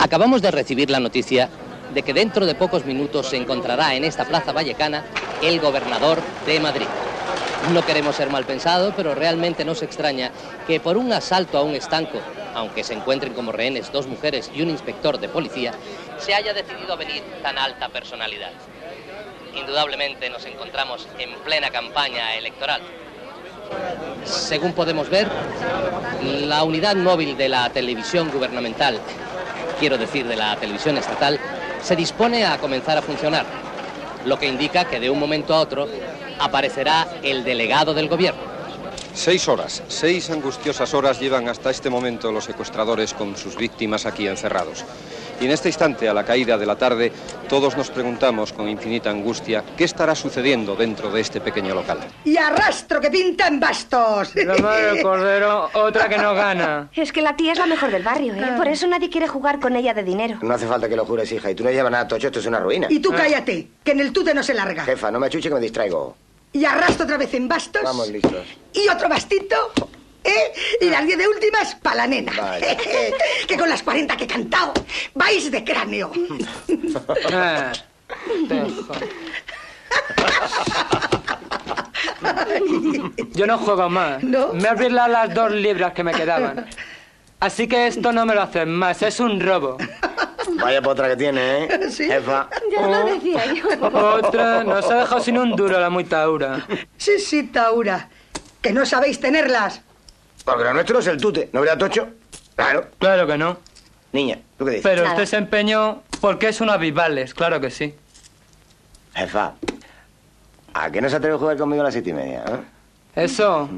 S21: Acabamos de recibir la noticia de que dentro de pocos minutos se encontrará en esta plaza vallecana el gobernador de Madrid. No queremos ser mal pensados, pero realmente nos extraña que por un asalto a un estanco, aunque se encuentren como rehenes dos mujeres y un inspector de policía, se haya decidido a venir tan alta personalidad. Indudablemente nos encontramos en plena campaña electoral. Según podemos ver, la unidad móvil de la televisión gubernamental, quiero decir de la televisión estatal, se dispone a comenzar a funcionar, lo que indica que de un momento a otro aparecerá el delegado del gobierno.
S22: Seis horas, seis angustiosas horas llevan hasta este momento los secuestradores con sus víctimas aquí encerrados. Y en este instante, a la caída de la tarde, todos nos preguntamos con infinita angustia qué estará sucediendo dentro de este pequeño local.
S2: Y arrastro que pinta en bastos.
S3: La madre del cordero, otra que no gana.
S17: Es que la tía es la mejor del barrio, ¿eh? Por eso nadie quiere jugar con ella de dinero.
S4: No hace falta que lo jures, hija. Y tú no llevas nada tocho, esto es una ruina.
S2: Y tú cállate, que en el tute no se larga.
S4: Jefa, no me achuche que me distraigo.
S2: Y arrastro otra vez en bastos.
S4: Vamos listos.
S2: Y otro bastito. ¿Eh? Y las diez de últimas para la nena.
S4: Vale.
S2: que con las 40 que he cantado, vais de cráneo.
S3: Yo no juego más. Me has virlado las dos libras que me quedaban. Así que esto no me lo hacen más, es un robo.
S4: Vaya potra que tiene, ¿eh? Jefa.
S17: Ya lo decía yo.
S3: Otra, nos ha dejado sin un duro la muy taura.
S2: Sí, sí, Taura. Que no sabéis tenerlas.
S4: Porque lo nuestro es el tute, ¿no verdad, Tocho? Claro.
S3: Claro que no.
S4: Niña, ¿tú qué dices?
S3: Pero usted se empeñó porque es una Vivales, claro que sí.
S4: Jefa, ¿a qué no se atreve a jugar conmigo a las siete y media? eh?
S3: Eso.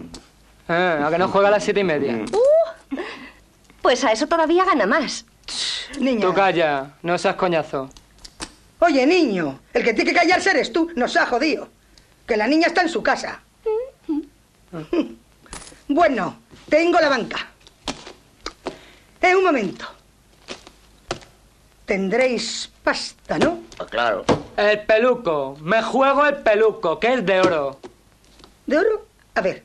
S3: Eh, a que no juega a las siete y media.
S17: Uh, pues a eso todavía gana más.
S2: Niña.
S3: Tú calla, no seas coñazo.
S2: Oye, niño, el que tiene que callarse eres tú. Nos ha jodido. Que la niña está en su casa. Bueno, tengo la banca. Eh, un momento. Tendréis pasta, ¿no?
S4: Claro.
S3: El peluco. Me juego el peluco, que es de oro.
S2: ¿De oro? A ver,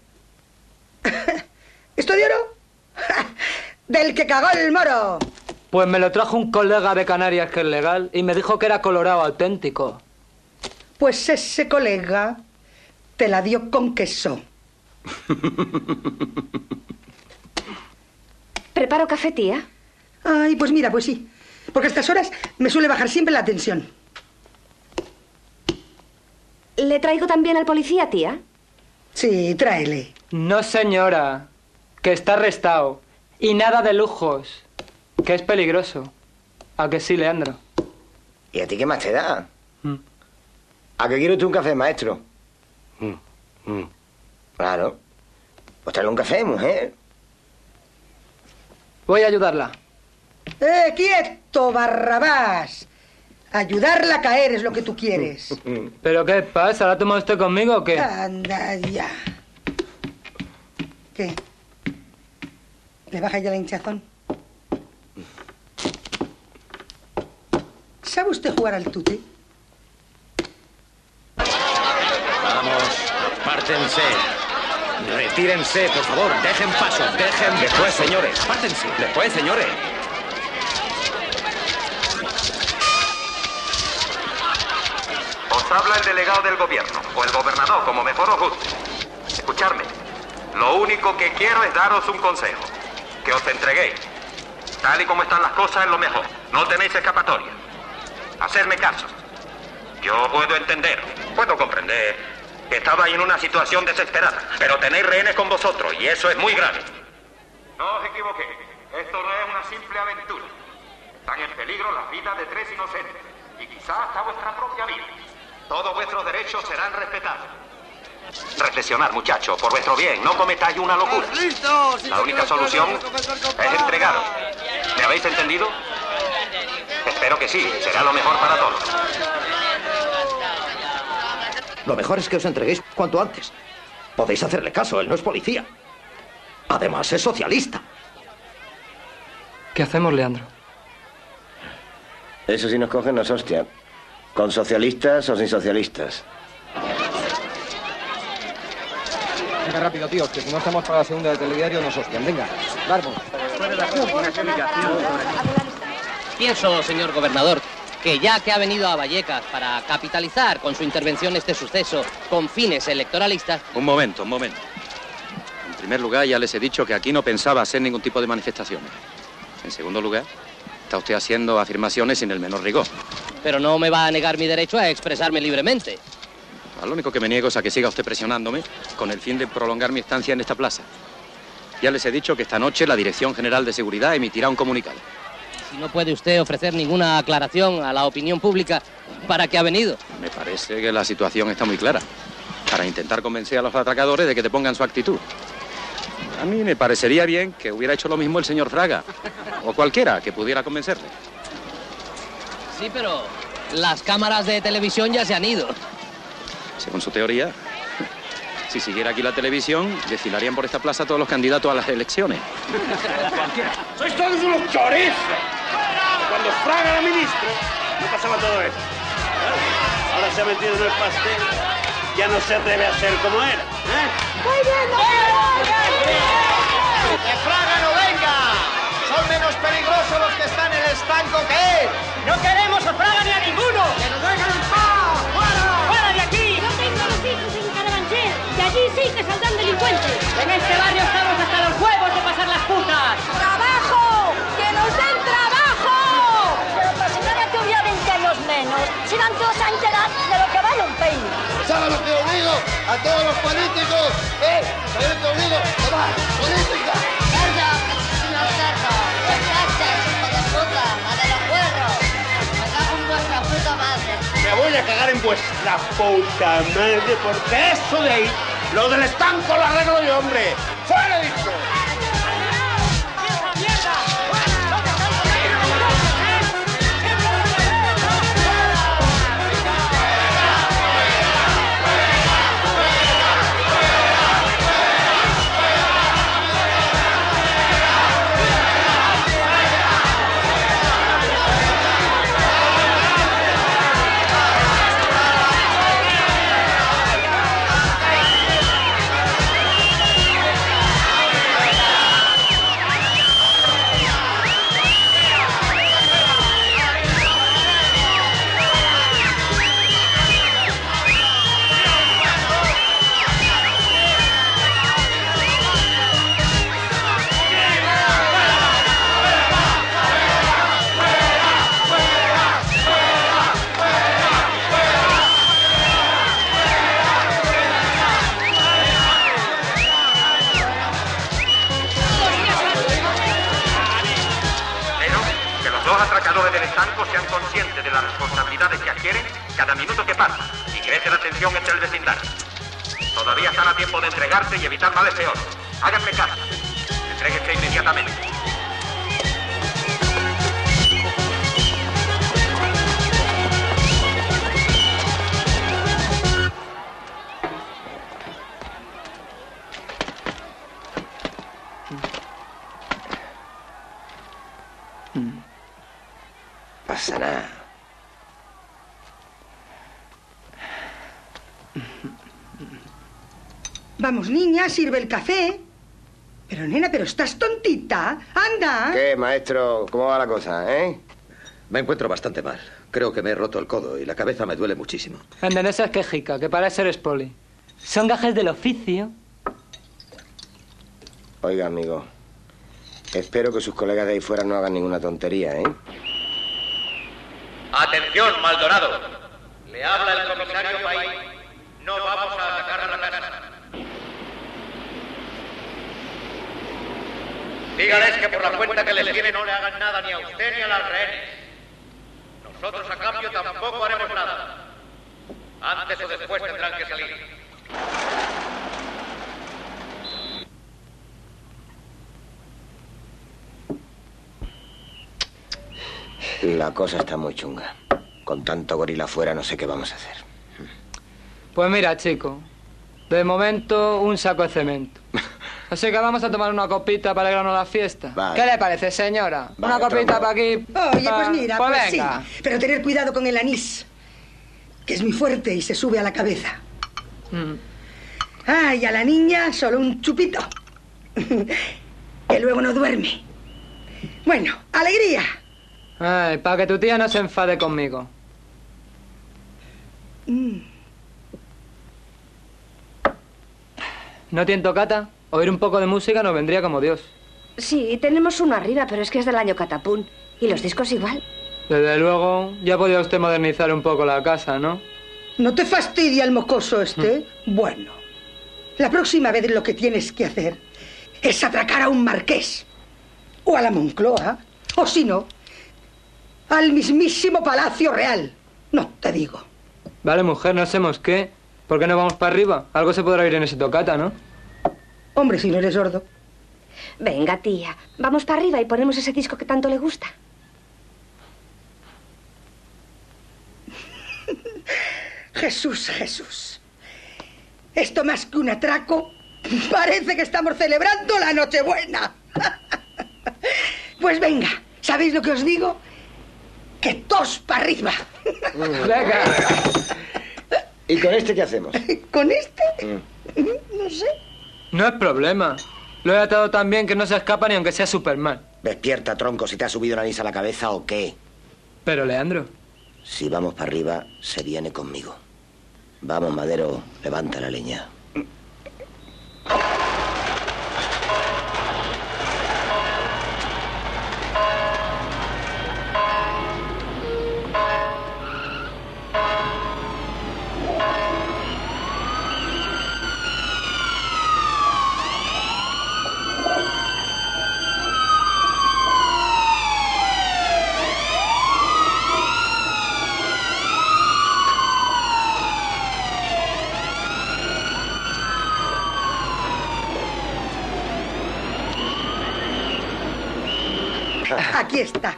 S2: ¿Esto de oro? Del que cagó el moro.
S3: Pues me lo trajo un colega de Canarias que es legal y me dijo que era colorado auténtico.
S2: Pues ese colega te la dio con queso.
S17: ¿Preparo café, tía?
S2: Ay, pues mira, pues sí. Porque a estas horas me suele bajar siempre la tensión.
S17: ¿Le traigo también al policía, tía?
S2: Sí, tráele.
S3: No, señora, que está arrestado. Y nada de lujos, que es peligroso. ¿A que sí, Leandro?
S4: ¿Y a ti qué más te da?
S3: Mm.
S4: ¿A qué quiere usted un café, maestro? Mm, mm. Claro. Pues tráele un café, mujer.
S3: Voy a ayudarla.
S2: ¡Eh, quieto, Barrabás! Ayudarla a caer es lo que tú quieres.
S3: ¿Pero qué pasa? ¿La toma usted conmigo o qué?
S2: Anda ya. ¿Qué? ¿Le baja ya la hinchazón? ¿Sabe usted jugar al tute?
S20: Vamos, pártense. Retírense, por favor. Dejen paso, dejen
S18: Después, señores.
S20: Pártense.
S18: Después, señores. Os habla el delegado del gobierno, o el gobernador, como mejor os guste. Escuchadme. Lo único que quiero es daros un consejo. Que os entreguéis. Tal y como están las cosas es lo mejor. No tenéis escapatoria. Hacedme caso. Yo puedo entender, puedo comprender estabais en una situación desesperada, pero tenéis rehenes con vosotros y eso es muy grave. No os equivoquéis. Esto no es una simple aventura. Están en peligro las vidas de tres inocentes y quizás hasta vuestra propia vida. Todos vuestros derechos serán respetados. Reflexionad, muchachos, por vuestro bien. No cometáis una locura. La única solución es entregaros. ¿Me habéis entendido? Espero que sí. Será lo mejor para todos.
S23: Lo mejor es que os entreguéis cuanto antes. Podéis hacerle caso, él no es policía. Además, es socialista.
S3: ¿Qué hacemos, Leandro?
S4: Eso si nos cogen nos hostia. ¿Con socialistas o sin socialistas?
S22: Venga, rápido, tío, que si no estamos para la segunda de telediario nos hostian. Venga, Garbo.
S21: Pienso, señor gobernador, que ya que ha venido a Vallecas para capitalizar con su intervención este suceso con fines electoralistas,
S22: Un momento, un momento. En primer lugar, ya les he dicho que aquí no pensaba hacer ningún tipo de manifestaciones. En segundo lugar, está usted haciendo afirmaciones sin el menor rigor.
S21: pero no me va a negar mi derecho a expresarme libremente.
S22: Lo único que me niego es a que siga usted presionándome con el fin de prolongar mi estancia en esta plaza. Ya les he dicho que esta noche la Dirección General de Seguridad emitirá un comunicado.
S21: Si no puede usted ofrecer ninguna aclaración a la opinión pública, ¿para qué ha venido?
S22: Me parece que la situación está muy clara. Para intentar convencer a los atracadores de que te pongan su actitud. A mí me parecería bien que hubiera hecho lo mismo el señor Fraga. O cualquiera que pudiera convencerle.
S21: Sí, pero las cámaras de televisión ya se han ido.
S22: Según su teoría, si siguiera aquí la televisión, desfilarían por esta plaza todos los candidatos a las elecciones.
S8: ¡Sois todos unos chorizos! Cuando Fraga era ministro, no pasaba todo esto. Ahora se ha metido en el pastel, ya no se atreve a ser como era. ¿eh?
S24: ¡Que Fraga no venga! Son menos peligrosos los que están en el estanco que él.
S7: ¡No queremos a Fraga ni a ninguno!
S25: A
S24: todos los políticos, ¿eh? ¿Sabes lo que os digo? ¡Toma! ¡Política!
S25: ¡Cerdo! ¡Señor cerdo! ¿Qué haces, hijo de puta? ¡La de los cuernos! ¡Me cago en vuestra puta madre!
S8: Me voy a cagar en vuestra puta madre, porque eso de ahí, lo del estanco lo arreglo yo, hombre. ¡Fuera, dicho!
S16: Las responsabilidades que adquieren cada minuto que pasa y crece la tensión entre el vecindario. Todavía están a tiempo de entregarse y evitar males peores. Háganme caso. Entréguense inmediatamente.
S2: Sirve el café. Pero, nena, pero estás tontita. Anda.
S26: ¿Qué, maestro? ¿Cómo va la cosa, eh? Me encuentro bastante mal. Creo que me he roto el codo y la cabeza me duele muchísimo.
S3: Anda, no seas quejica, que para eso eres poli. Son gajes del oficio.
S4: Oiga, amigo. Espero que sus colegas de ahí fuera no hagan ninguna tontería, ¿eh?
S18: Atención, Maldonado. Le habla el comisario País. No vamos a atacar a la casa. Dígales que por la cuenta que les tiene no le hagan nada ni a usted ni a las rehenes. Nosotros a cambio tampoco haremos nada. Antes o después tendrán que salir.
S4: La cosa está muy chunga. Con tanto gorila afuera no sé qué vamos a hacer.
S3: Pues mira, chico. De momento, un saco de cemento. Así que vamos a tomar una copita para alegrarnos la fiesta.
S2: Vale.
S3: ¿Qué le parece, señora?
S2: Vale,
S3: una copita para aquí.
S2: Oye, pues mira,
S3: pues
S2: pues
S3: venga.
S2: sí. Pero tener cuidado con el anís, que es muy fuerte y se sube a la cabeza.
S3: Mm.
S2: Ay, a la niña solo un chupito. que luego no duerme. Bueno, alegría.
S3: Ay, para que tu tía no se enfade conmigo.
S2: Mm.
S3: ¿No tiene tocata? Oír un poco de música nos vendría como Dios.
S17: Sí, tenemos uno arriba, pero es que es del año Catapún. Y los discos igual.
S3: Desde luego, ya podía usted modernizar un poco la casa, ¿no?
S2: ¿No te fastidia el mocoso este? Bueno, la próxima vez lo que tienes que hacer es atracar a un marqués. O a la Moncloa. O si no, al mismísimo Palacio Real. No, te digo.
S3: Vale, mujer, no hacemos qué. ¿Por qué no vamos para arriba? Algo se podrá oír en ese tocata, ¿no?
S2: Hombre, si no eres sordo.
S17: Venga, tía. Vamos para arriba y ponemos ese disco que tanto le gusta.
S2: Jesús, Jesús. Esto más que un atraco, parece que estamos celebrando la Nochebuena. Pues venga, ¿sabéis lo que os digo? Que tos para arriba.
S3: Venga.
S4: ¿Y con este qué hacemos?
S2: ¿Con este?
S4: Mm.
S2: No sé.
S3: No es problema. Lo he atado tan bien que no se escapa ni aunque sea Superman.
S4: Despierta, tronco, si te ha subido la anís a la cabeza o qué.
S3: Pero, Leandro.
S4: Si vamos para arriba, se viene conmigo. Vamos, Madero, levanta la leña.
S2: Aquí está.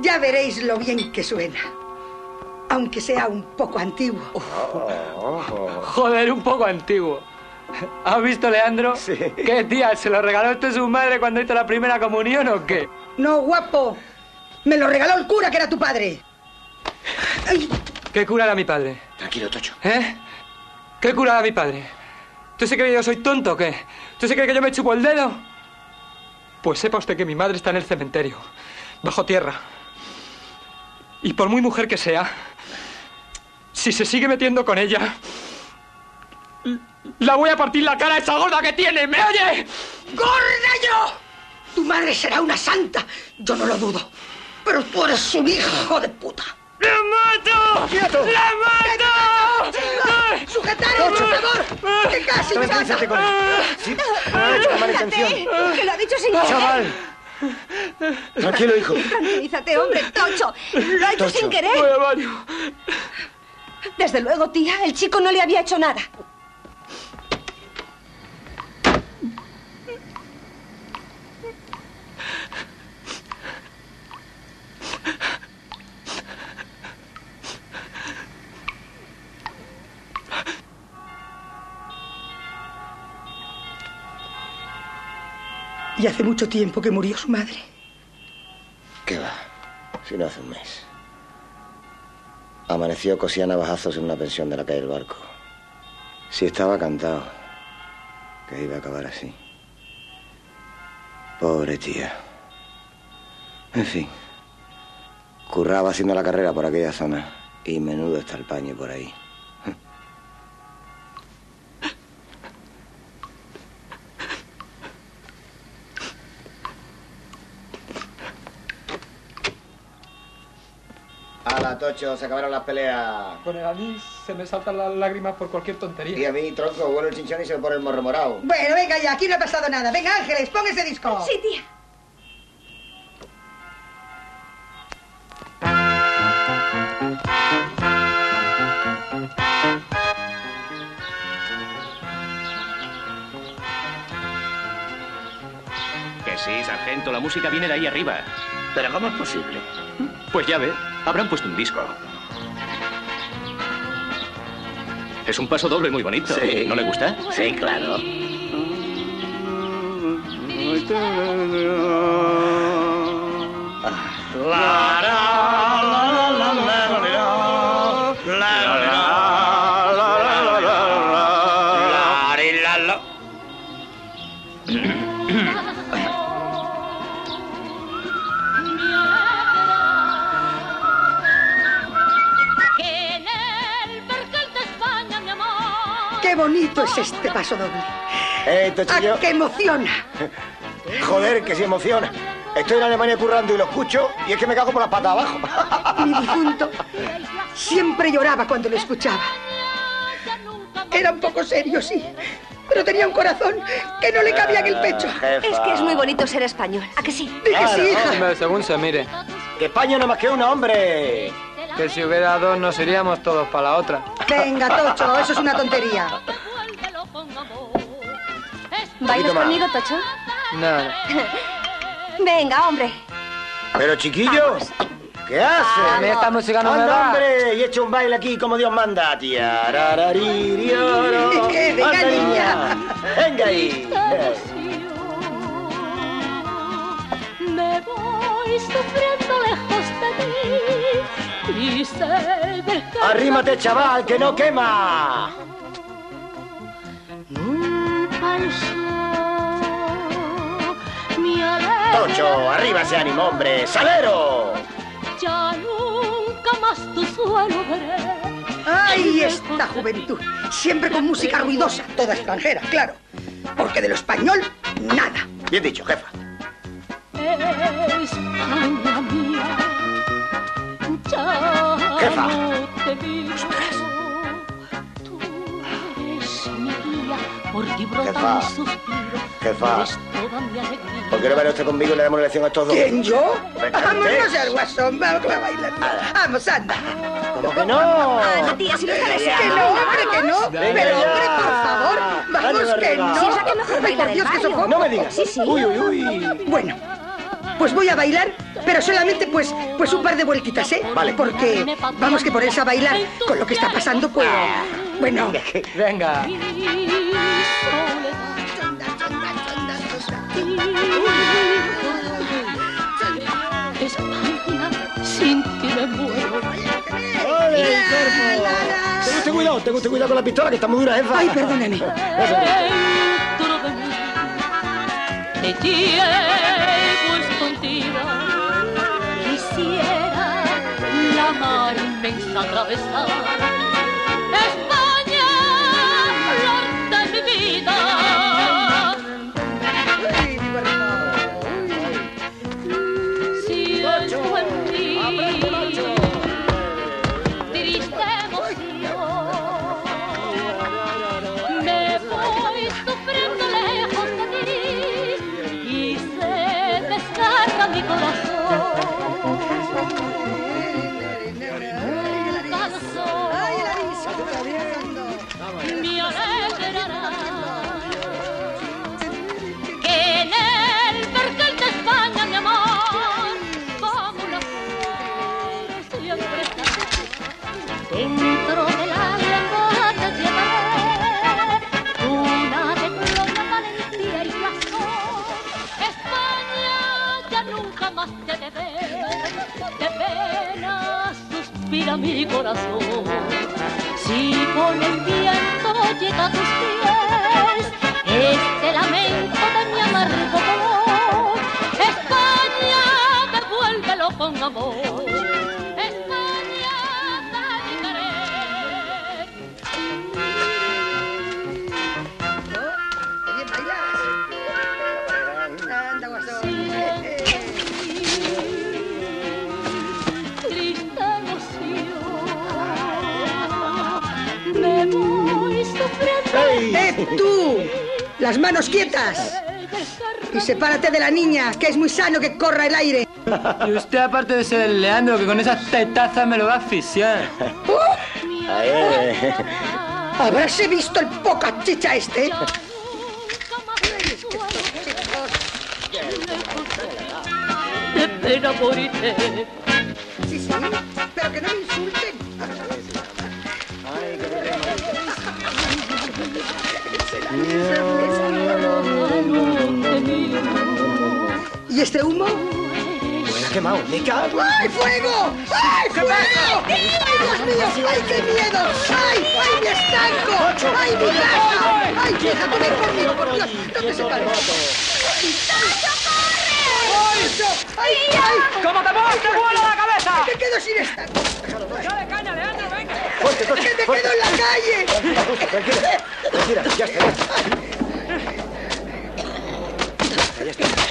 S2: Ya veréis lo bien que suena. Aunque sea un poco antiguo.
S3: Joder, un poco antiguo. ¿Has visto, Leandro? Sí. ¿Qué tía? ¿Se lo regaló usted su madre cuando hizo la primera comunión o qué?
S2: No, guapo. Me lo regaló el cura que era tu padre.
S3: ¿Qué cura era mi padre?
S4: Tranquilo, Tocho.
S3: ¿Eh? ¿Qué cura era mi padre? ¿Tú se cree que yo soy tonto o qué? ¿Tú se cree que yo me chupo el dedo? Pues sepa usted que mi madre está en el cementerio, bajo tierra. Y por muy mujer que sea, si se sigue metiendo con ella, la voy a partir la cara a esa gorda que tiene, ¿me oye?
S2: ¡Gorda yo! Tu madre será una santa, yo no lo dudo. Pero tú eres un hijo de puta.
S3: ¡La mato!
S2: ¡Quieto!
S3: ¡La mato!
S2: ¡Sujetaros, por favor! ¡Que casi me mata!
S4: Sí, no ha hecho con mala intención.
S17: Que lo ha dicho sin querer.
S26: Chaval,
S4: Tranquilo, hijo.
S17: Tranquilízate, hombre, Tocho. Lo ha hecho
S4: Tocho.
S17: sin querer.
S3: Voy al baño.
S17: Desde luego, tía, el chico no le había hecho nada.
S2: Y hace mucho tiempo que murió su madre.
S4: ¿Qué va? Si no hace un mes. Amaneció cosía navajazos en una pensión de la calle del Barco. Si estaba cantado que iba a acabar así. Pobre tía. En fin. Curraba haciendo la carrera por aquella zona. Y menudo está el paño por ahí. Tocho! Se acabaron las peleas.
S3: Con el anís se me saltan las lágrimas por cualquier tontería.
S4: Y a mí, tronco, vuelo el chinchón y se me pone el morro morado.
S2: Bueno, venga ya, aquí no ha pasado nada. Venga, Ángeles, pon ese disco.
S17: Sí, tía.
S19: Sí, sargento, la música viene de ahí arriba.
S12: ¿Pero cómo es posible?
S19: Pues ya ve, habrán puesto un disco. Es un paso doble muy bonito.
S12: Sí.
S19: ¿No le gusta?
S12: Sí, claro.
S2: Bonito es este paso doble.
S4: ¡Eh, Tochillo!
S2: ¡Ah, que emociona!
S4: Joder, que se emociona. Estoy en Alemania currando y lo escucho y es que me cago por las patas abajo.
S2: Mi difunto siempre lloraba cuando lo escuchaba. Era un poco serio, sí, pero tenía un corazón que no le cabía en el pecho.
S17: Es que es muy bonito ser español. ¿A que sí?
S2: Dije sí, hija.
S3: Hombre, según se mire.
S4: Que España no más que una, hombre.
S3: Que si hubiera dos nos iríamos todos para la otra.
S2: Venga, Tocho, eso es una tontería.
S17: ¿Bailas conmigo, Tocho?
S3: No, no.
S17: Venga, hombre.
S4: Pero chiquillo, ¿qué haces?
S3: A mí esta música no me va.
S4: hombre, y echa un baile aquí como Dios manda. Tiarararirioro.
S2: Venga,
S4: Anda,
S2: niña.
S4: Venga ahí.
S27: Me voy sufriendo lejos de ti
S4: Arrímate, chaval, que no quema. Tocho, arriba ese ánimo, hombre. ¡Salero!
S27: Ya nunca más tu suelo veré.
S2: ¡Ay, esta juventud! Siempre con música ruidosa, toda extranjera, claro. Porque de lo español, nada.
S4: Bien dicho, jefa.
S27: España mía, ya
S4: Jefa.
S27: no te por ti brotan
S4: Jefa. ¿Por qué no viene usted conmigo y le damos la lección a estos dos?
S2: ¿Quién, yo? Vamos, no seas guasón, vamos a bailar. Vamos, anda.
S4: ¿Cómo que no?
S17: Anda, tía, si no está
S2: Que no, hombre, que no.
S4: Venga
S2: Pero, hombre, por favor, vamos, que no.
S17: Si es la que mejor baila del barrio.
S4: No me digas.
S17: Sí, sí.
S4: Uy, uy, uy.
S2: Bueno, pues voy a bailar, pero solamente pues, pues un par de vueltitas, ¿eh?
S4: Vale.
S2: Porque vamos que ponerse a bailar con lo que está pasando, pues... Bueno,
S3: Venga.
S27: España, sin ti me muero.
S4: ¡Ole, cuerpo! Ten usted cuidado, ten usted cuidado con la pistola, que está muy dura, jefa.
S2: ay, perdóneme.
S27: Dentro de mí te llevo escondida. Quisiera la mar inmensa atravesar. Suspira mi corazón. Si con el viento llega a tus pies, este lamento de mi amargo dolor. España, devuélvelo con amor.
S2: Tú! Las manos quietas. Y sepárate de la niña, que es muy sano que corra el aire.
S3: Y usted, aparte de ser el Leandro, que con esas tetazas me lo va a asfixiar.
S2: ¿Habráse visto el poca chicha este?
S27: De pena moriré.
S2: Sí, sí, pero que no me insulten. ¿Y este humo?
S26: Buena quemado, me cago.
S2: ¡Ay, fuego! ¡Ay, fuego! ¡Ay, Dios mío! ¡Ay, qué miedo! ¡Ay, ay, mi estanco! ¡Ay, mi casa! ¡Ay, fíjate, ven conmigo, por Dios! ¡No te separes! ¡Ay, ay!
S3: ¿Cómo te mueves? ¡Te vuelo la cabeza!
S2: ¡Me quedo sin estanco!
S3: ¡Dale caña, Leandro, venga!
S26: Fuerte, fuerte,
S2: ¡Que me quedo en la calle!
S26: Tranquila, Justo, tranquila. Tranquila, ya está. Ya está.
S2: Pues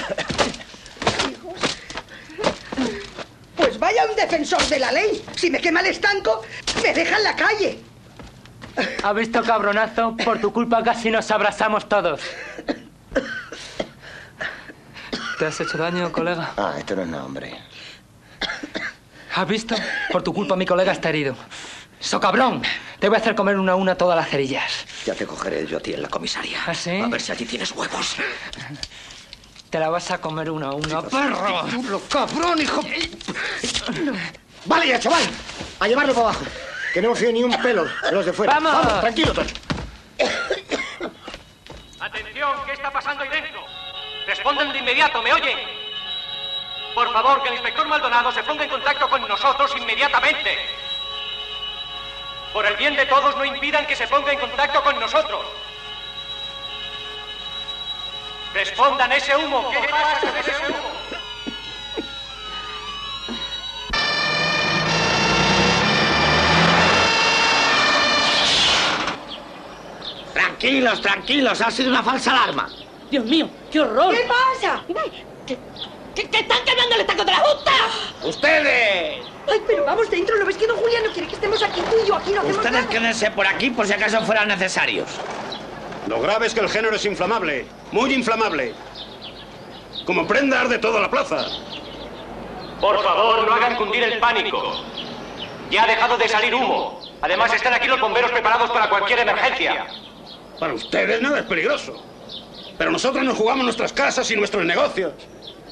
S2: vaya un defensor de la ley. Si me quema el estanco, me deja en la calle.
S3: ¿Has visto, cabronazo? Por tu culpa casi nos abrazamos todos. ¿Te has hecho daño, colega?
S26: Ah, esto no es nada, hombre.
S3: ¿Has visto? Por tu culpa mi colega está herido. ¡So cabrón! Te voy a hacer comer una a una todas las cerillas.
S26: Ya te cogeré yo a ti en la comisaria.
S3: ¿Ah, sí?
S26: A ver si allí tienes huevos.
S3: Te la vas a comer una a una, perro.
S26: ¡Tú lo cabrón, hijo! Vale ya, chaval. A llevarlo para abajo. Que no hemos oído ni un pelo de los de fuera.
S3: ¡Vamos!
S26: tranquilo, Tocho.
S16: Atención, ¿qué está pasando ahí dentro? Responden de inmediato, ¿me oyen? Por favor, que el inspector Maldonado se ponga en contacto con nosotros inmediatamente. Por el bien de todos, no impidan que se ponga en contacto con nosotros. Respondan ese humo. ¿Qué pasa con ese humo?
S12: Tranquilos, tranquilos, ha sido una falsa alarma.
S11: Dios mío, qué horror.
S27: ¿Qué pasa?
S11: ¿Qué, qué, qué están quemando el estanco de la Junta?
S12: ¡Ustedes!
S2: Ay, pero vamos dentro. ¿No ves que don Julián no quiere que estemos aquí tú y yo? Aquí no hacemos
S12: Ustedes
S2: nada.
S12: quédense por aquí por si acaso fueran necesarios.
S8: Lo grave es que el género es inflamable, muy inflamable. Como prenda arde toda la plaza.
S16: Por favor, no hagan cundir el pánico. Ya ha dejado de salir humo. Además, están aquí los bomberos preparados para cualquier emergencia.
S8: Para ustedes nada es peligroso. Pero nosotros nos jugamos nuestras casas y nuestros negocios.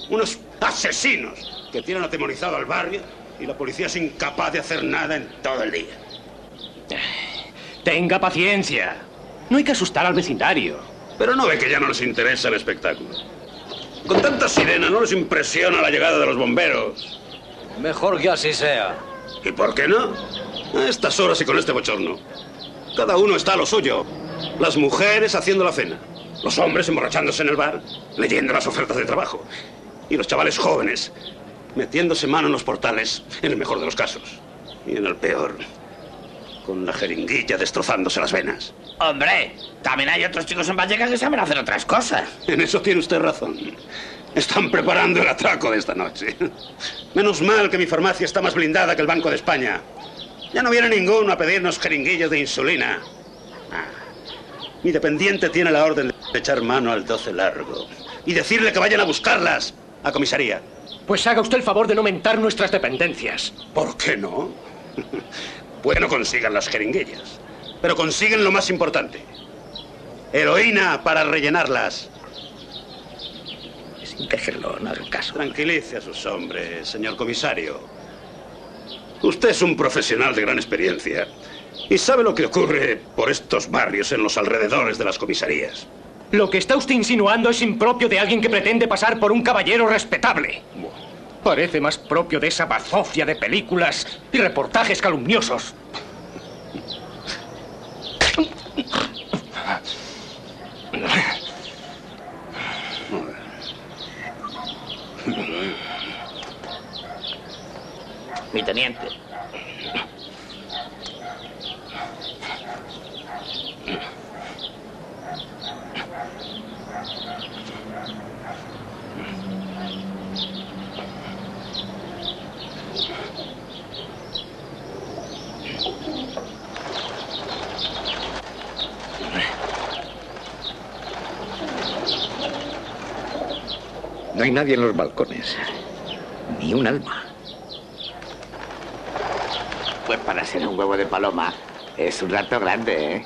S8: Unos asesinos que tienen atemorizado al barrio y la policía es incapaz de hacer nada en todo el día.
S19: Tenga paciencia. No hay que asustar al vecindario.
S8: Pero no ve que ya no les interesa el espectáculo. Con tanta sirena no les impresiona la llegada de los bomberos.
S13: Mejor que así sea.
S8: ¿Y por qué no? A estas horas y con este bochorno. Cada uno está a lo suyo. Las mujeres haciendo la cena. Los hombres emborrachándose en el bar, leyendo las ofertas de trabajo. Y los chavales jóvenes, metiéndose mano en los portales, en el mejor de los casos. Y en el peor, con la jeringuilla destrozándose las venas.
S12: Hombre, también hay otros chicos en Vallecas que saben hacer otras cosas.
S8: En eso tiene usted razón. Están preparando el atraco de esta noche. Menos mal que mi farmacia está más blindada que el Banco de España. Ya no viene ninguno a pedirnos jeringuillas de insulina. Ah. Mi dependiente tiene la orden de echar mano al 12 largo y decirle que vayan a buscarlas a comisaría.
S19: Pues haga usted el favor de no mentar nuestras dependencias.
S8: ¿Por qué no? Puede no consigan las jeringuillas, pero consiguen lo más importante. Heroína para rellenarlas.
S12: Déjenlo, no hagan caso.
S8: Tranquilice a sus hombres, señor comisario. Usted es un profesional de gran experiencia y sabe lo que ocurre por estos barrios en los alrededores de las comisarías.
S19: Lo que está usted insinuando es impropio de alguien que pretende pasar por un caballero respetable. Parece más propio de esa bazofia de películas y reportajes calumniosos.
S12: Mi teniente.
S20: No hay nadie en los balcones. Ni un alma.
S12: Pues para ser un huevo de paloma es un rato grande, ¿eh?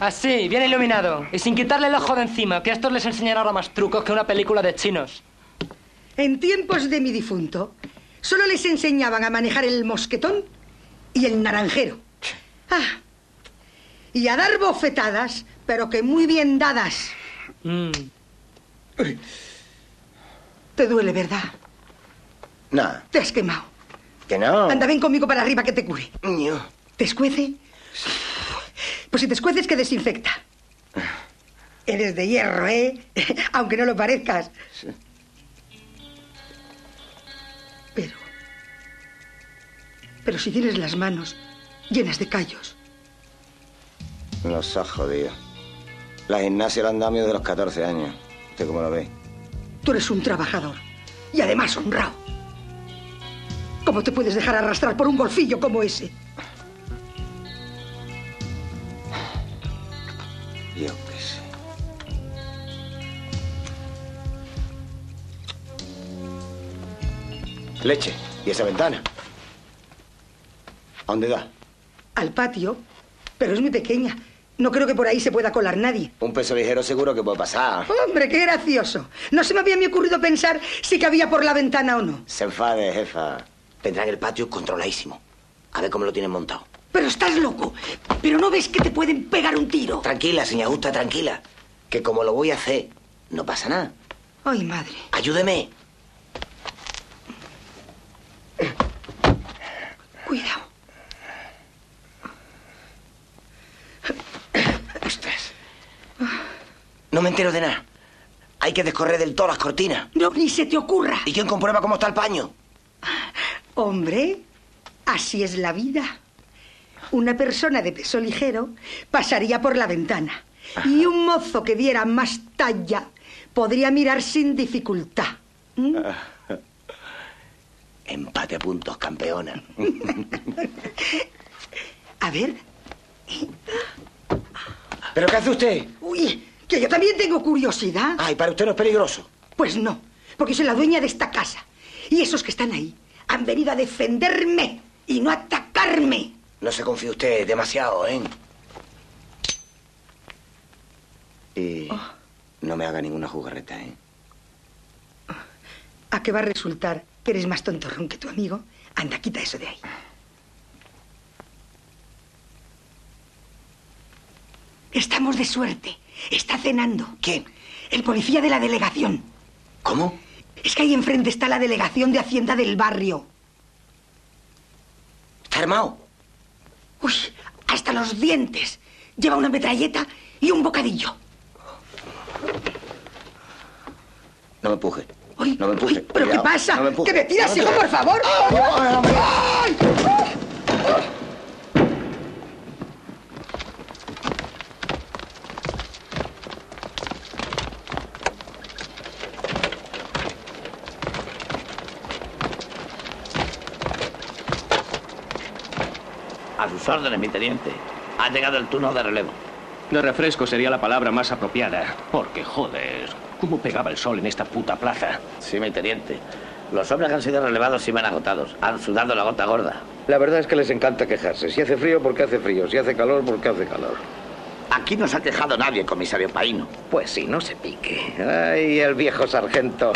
S3: Así, bien iluminado. Y sin quitarle el ojo de encima, que a estos les enseñará ahora más trucos que una película de chinos.
S2: En tiempos de mi difunto, solo les enseñaban a manejar el mosquetón y el naranjero. Ah, y a dar bofetadas, pero que muy bien dadas. Te duele, ¿verdad?
S4: No,
S2: Te has quemado.
S4: que no.
S2: Anda, ven conmigo para arriba que te cure. ¿Te escuece? Pues si te escueces, que desinfecta. Eres de hierro, ¿eh? Aunque no lo parezcas. Pero... Pero si tienes las manos llenas de callos.
S4: Nos ha jodido. La gimnasia la han dado a mí desde los 14 años. ¿Usted cómo lo ve?
S2: Tú eres un trabajador. Y además honrado. ¿Cómo te puedes dejar arrastrar por un golfillo como ese?
S4: Yo qué sé. Leche. ¿Y esa ventana? ¿A dónde da?
S2: Al patio. Pero es muy pequeña. No creo que por ahí se pueda colar nadie.
S4: Un peso ligero seguro que puede pasar.
S2: Hombre, qué gracioso. No se me había ocurrido pensar si cabía por la ventana o no.
S4: Se enfade, jefa. Tendrán el patio controladísimo. A ver cómo lo tienen montado.
S2: Pero estás loco. Pero no ves que te pueden pegar un tiro.
S4: Tranquila, señora Justa, tranquila. Que como lo voy a hacer, no pasa nada.
S2: Ay, madre.
S4: Ayúdeme.
S2: Cuidado.
S4: No me entero de nada. Hay que descorrer del todo las cortinas.
S2: No, ni se te ocurra.
S4: ¿Y quién comprueba cómo está el paño?
S2: Hombre, así es la vida. Una persona de peso ligero pasaría por la ventana. Y un mozo que diera más talla podría mirar sin dificultad. ¿Mm?
S4: Empate a puntos, campeona.
S2: A ver.
S4: ¿Pero qué hace usted?
S2: Uy, que yo también tengo curiosidad.
S4: Ay, para usted no es peligroso.
S2: Pues no, porque soy la dueña de esta casa. Y esos que están ahí han venido a defenderme y no a atacarme.
S4: No se confíe usted demasiado, ¿eh? Y no me haga ninguna jugarreta, ¿eh?
S2: ¿A qué va a resultar que eres más tontorrón que tu amigo? Anda, quita eso de ahí. Estamos de suerte. Está cenando.
S4: ¿Quién?
S2: El policía de la delegación.
S4: ¿Cómo?
S2: Es que ahí enfrente está la delegación de Hacienda del barrio.
S4: ¿Está armado?
S2: Uy, hasta los dientes. Lleva una metralleta y un bocadillo.
S4: No me empuje. no me empuje.
S2: ¿Pero
S4: Cuidado.
S2: qué pasa?
S4: No me empuje.
S2: ¡Que me tiras,
S4: No
S2: hijo, por favor! ¡Ay!
S12: Sus órdenes, mi teniente. Ha llegado el turno de relevo.
S19: De refresco sería la palabra más apropiada. Porque, joder, ¿cómo pegaba el sol en esta puta plaza?
S12: Sí, mi teniente. Los hombres que han sido relevados sí van agotados. Han sudado la gota gorda.
S20: La verdad es que les encanta quejarse. Si hace frío, porque hace frío. Si hace calor, porque hace calor.
S12: Aquí no se ha quejado nadie, comisario Paino.
S20: Pues sí, no se pique. Ay, el viejo sargento.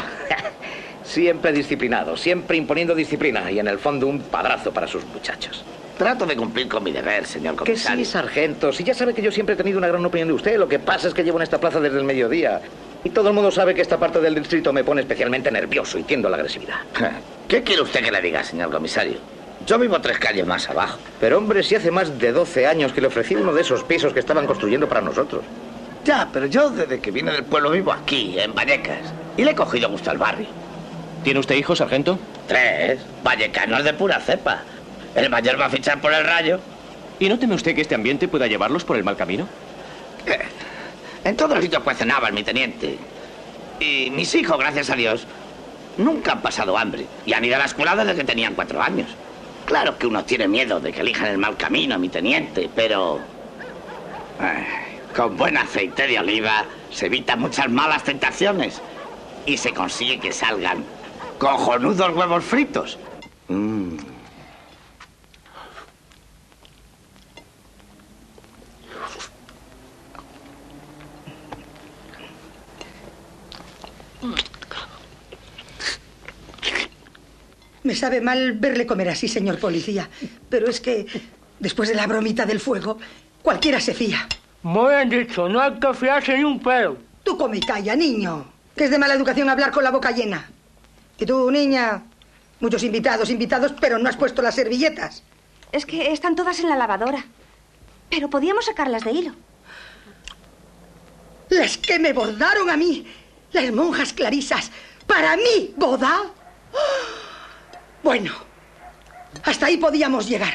S20: siempre disciplinado, siempre imponiendo disciplina y en el fondo un padrazo para sus muchachos.
S12: Trato de cumplir con mi deber, señor
S20: Que
S12: comisario.
S20: sí, sargento. Si ya sabe que yo siempre he tenido una gran opinión de usted. Lo que pasa es que llevo en esta plaza desde el mediodía. Y todo el mundo sabe que esta parte del distrito me pone especialmente nervioso y tiendo a la agresividad.
S12: ¿Qué quiere usted que le diga, señor comisario? Yo vivo tres calles más abajo.
S20: Pero hombre, si hace más de 12 años que le ofrecí uno de esos pisos que estaban construyendo para nosotros.
S12: Ya, pero yo desde que vine del pueblo vivo aquí, en Vallecas. Y le he cogido gusto al barrio.
S19: ¿Tiene usted hijos, sargento?
S12: Tres. Vallecanos de pura cepa. El mayor va a fichar por el rayo.
S19: ¿Y no teme usted que este ambiente pueda llevarlos por el mal camino?
S12: En todos los sitios pues cenaban, mi teniente. Y mis hijos, gracias a Dios, nunca han pasado hambre. Y han ido a la escuela desde que tenían cuatro años. Claro que uno tiene miedo de que elijan el mal camino, mi teniente, pero... ay, con buen aceite de oliva se evitan muchas malas tentaciones. Y se consigue que salgan cojonudos huevos fritos. Mm.
S2: Me sabe mal verle comer así, señor policía. Pero es que, después de la bromita del fuego, cualquiera se fía.
S3: Muy bien dicho, no hay que fiarse ni un pelo.
S2: Tú come y calla, niño. Que es de mala educación hablar con la boca llena. Y tú, niña, muchos invitados, invitados, pero no has puesto las servilletas.
S17: Es que están todas en la lavadora. Pero podíamos sacarlas de hilo.
S2: Las que me bordaron a mí, las monjas clarisas, para mí, boda. Bueno, hasta ahí podíamos llegar.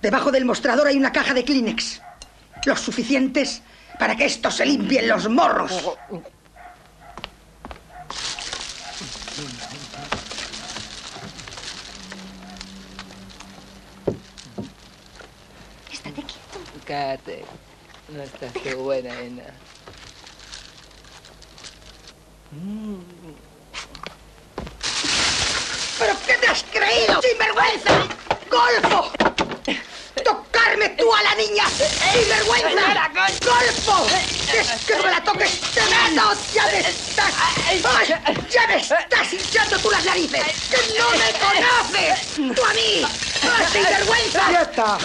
S2: Debajo del mostrador hay una caja de Kleenex. Los suficientes para que estos se limpien los morros.
S17: Estate quieto.
S28: Cállate. No estás qué buena, nena.
S2: ¿Pero qué te has creído, sinvergüenza? ¡Golfo! ¡Tocarme tú a la niña! ¡Sinvergüenza! ¡Golfo! ¡Es que no me la toques! ¡Te mato! ¡Ya me estás! ¡Ay! ¡Ya me estás hinchando tú las narices! ¡Que no me conoces! ¡Tú a mí! ¡Ah, sinvergüenza!
S20: Ya está.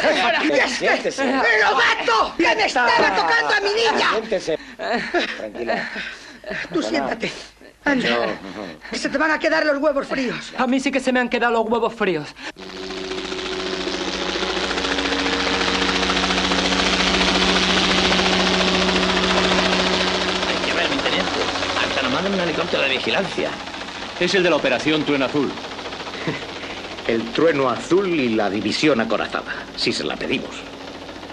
S2: ¡Y es que ¡Me lo mato! ¡Que me estaba tocando a mi niña!
S20: Siéntese. Tranquila.
S2: Tú siéntate. Anda. Que se te van a quedar los huevos fríos.
S3: A mí sí que se me han quedado los huevos fríos.
S12: Hay que ver, mi teniente. Hasta nos mandan un helicóptero de vigilancia.
S19: Es el de la operación Trueno Azul.
S20: El trueno azul y la división acorazada. Si se la pedimos.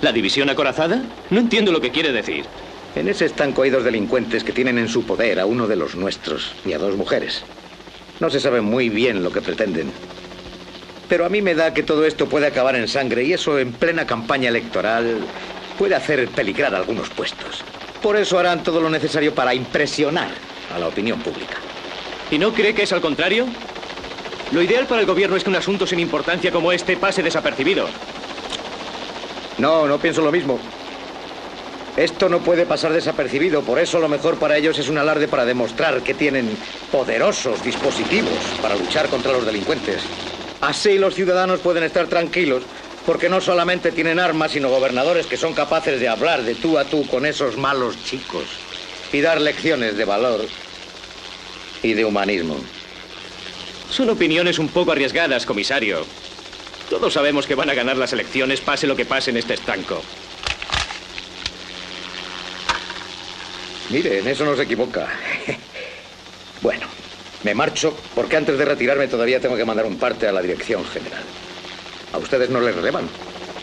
S19: ¿La división acorazada? No entiendo lo que quiere decir.
S20: En ese estanco hay dos delincuentes que tienen en su poder a uno de los nuestros y a dos mujeres. No se sabe muy bien lo que pretenden. Pero a mí me da que todo esto puede acabar en sangre y eso en plena campaña electoral puede hacer peligrar algunos puestos. Por eso harán todo lo necesario para impresionar a la opinión pública.
S19: ¿Y no cree que es al contrario? Lo ideal para el gobierno es que un asunto sin importancia como este pase desapercibido.
S20: No, no pienso lo mismo. Esto no puede pasar desapercibido, por eso lo mejor para ellos es un alarde para demostrar que tienen poderosos dispositivos para luchar contra los delincuentes. Así los ciudadanos pueden estar tranquilos, porque no solamente tienen armas, sino gobernadores que son capaces de hablar de tú a tú con esos malos chicos y dar lecciones de valor y de humanismo.
S19: Son opiniones un poco arriesgadas, comisario. Todos sabemos que van a ganar las elecciones, pase lo que pase en este estanco.
S20: Mire, en eso no se equivoca. Bueno, me marcho porque antes de retirarme todavía tengo que mandar un parte a la dirección general. ¿A ustedes no les relevan?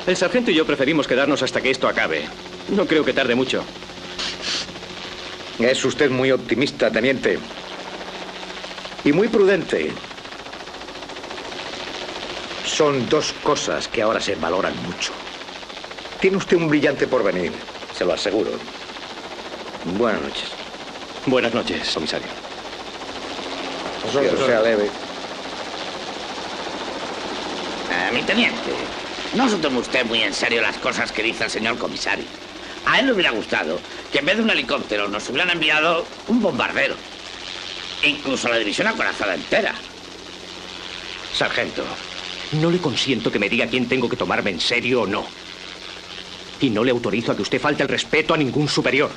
S19: El sargento y yo preferimos quedarnos hasta que esto acabe. No creo que tarde mucho.
S20: Es usted muy optimista, teniente. Y muy prudente. Son dos cosas que ahora se valoran mucho. Tiene usted un brillante porvenir, se lo aseguro. Buenas noches.
S19: Buenas noches, comisario.
S20: Que sea leve.
S12: Eh, mi teniente, no se tome usted muy en serio las cosas que dice el señor comisario. A él le hubiera gustado que en vez de un helicóptero nos hubieran enviado un bombardero. Incluso la división acorazada entera.
S20: Sargento,
S19: No le consiento que me diga quién tengo que tomarme en serio o no. Y no le autorizo a que usted falte el respeto a ningún superior.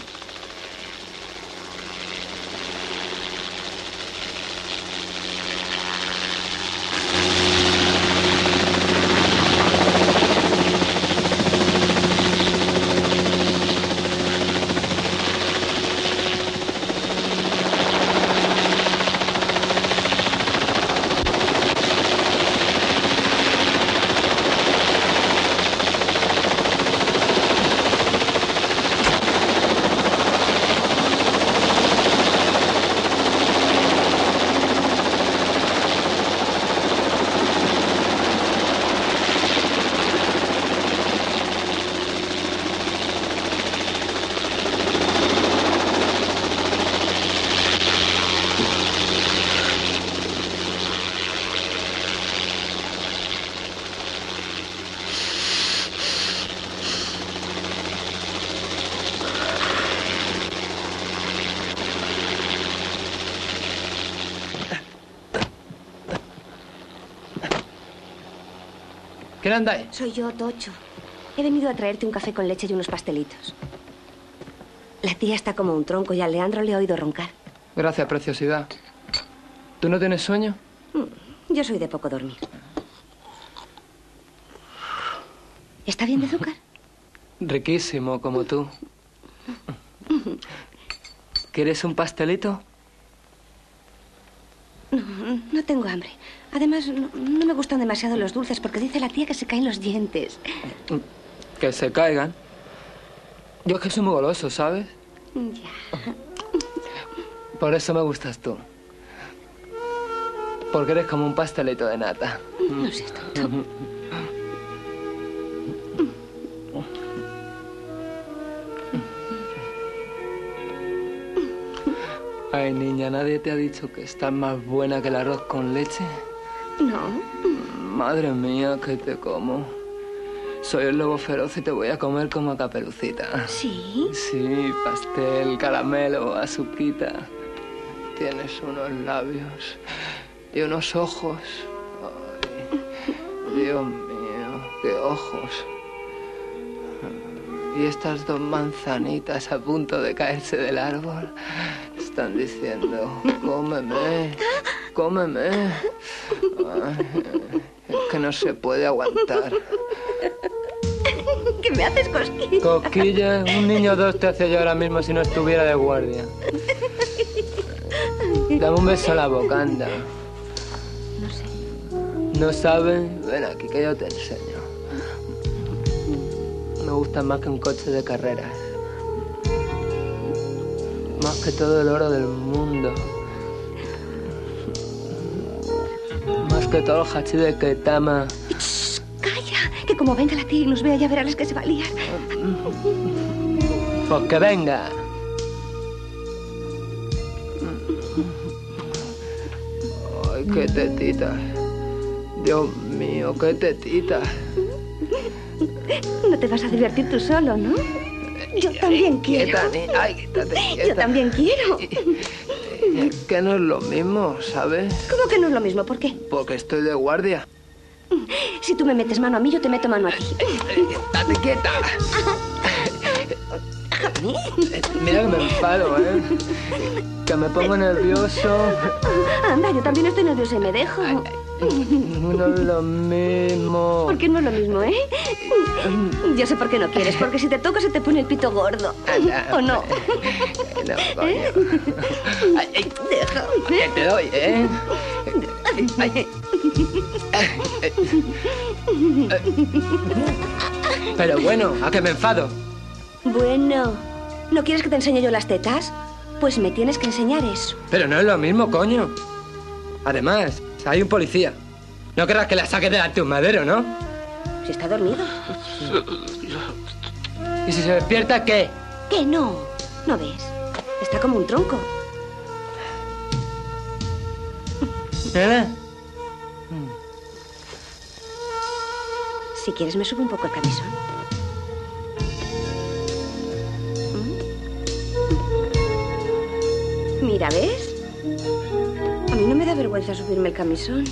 S17: Soy yo, Tocho. He venido a traerte un café con leche y unos pastelitos. La tía está como un tronco y a Leandro le he oído roncar.
S3: Gracias, preciosidad. ¿Tú no tienes sueño?
S17: Mm, Yo soy de poco dormir. ¿Está bien de azúcar?
S3: Riquísimo, como tú. ¿Quieres un pastelito?
S17: No, tengo hambre. Además, no, no me gustan demasiado los dulces porque dice la tía que se caen los dientes.
S3: Que se caigan. Yo es que soy muy goloso, ¿sabes?
S17: Ya.
S3: Por eso me gustas tú. Porque eres como un pastelito de nata.
S17: No seas tonto.
S3: Ay, niña, ¿nadie te ha dicho que estás más buena que el arroz con leche?
S17: No.
S3: Madre mía, que te como. Soy el lobo feroz y te voy a comer como a caperucita.
S17: ¿Sí?
S3: Sí, pastel, caramelo, azuquita. Tienes unos labios y unos ojos. Ay, Dios mío, qué ojos. Y estas dos manzanitas a punto de caerse del árbol están diciendo, cómeme, cómeme. Ay, es que no se puede aguantar.
S17: que me haces cosquillas.
S3: Cosquilla, un niño dos te hace yo ahora mismo si no estuviera de guardia. Dame un beso a la boca, anda.
S17: No sé.
S3: ¿No sabes? Ven aquí que yo te enseño. Me gustan más que un coche de carreras. Más que todo el oro del mundo. Más que todo el hachí de Ketama.
S17: Calla, que como venga la tía y nos vea ya verás las que se va a liar.
S3: Pues que venga. Ay, qué tetitas. Dios mío, qué tetitas.
S17: Te vas a divertir tú solo, ¿no? Yo también quiero.
S3: Ay, quítate,
S17: Yo también quiero.
S3: Es que no es lo mismo, ¿sabes?
S17: ¿Cómo que no es lo mismo? ¿Por qué?
S3: Porque estoy de guardia.
S17: Si tú me metes mano a mí, yo te meto mano a ti.
S3: Date quieta. Mira que me enfado, ¿eh? Que me pongo nervioso.
S17: Anda, yo también estoy nerviosa y me dejo.
S3: No es lo mismo.
S17: ¿Por qué no es lo mismo, eh? Yo sé por qué no quieres, porque si te toco se te pone el pito gordo. ¿O no?
S3: No, coño. Ay, ay,
S17: Deja.
S3: te doy, ¿eh? Ay. Pero bueno, ¿a que me enfado?
S17: Bueno, ¿no quieres que te enseñe yo las tetas? Pues me tienes que enseñar eso.
S3: Pero no es lo mismo, coño. Además, hay un policía. No querrás que la saques delante de un madero, ¿no?
S17: Si está dormido.
S3: ¿Y si se despierta, qué?
S17: ¿Qué no? ¿No ves? Está como un tronco.
S3: ¿Nada?
S17: Si quieres me subo un poco el camisón. ¿Mm? Mira, ¿ves? A mí no me da vergüenza subirme el camisón.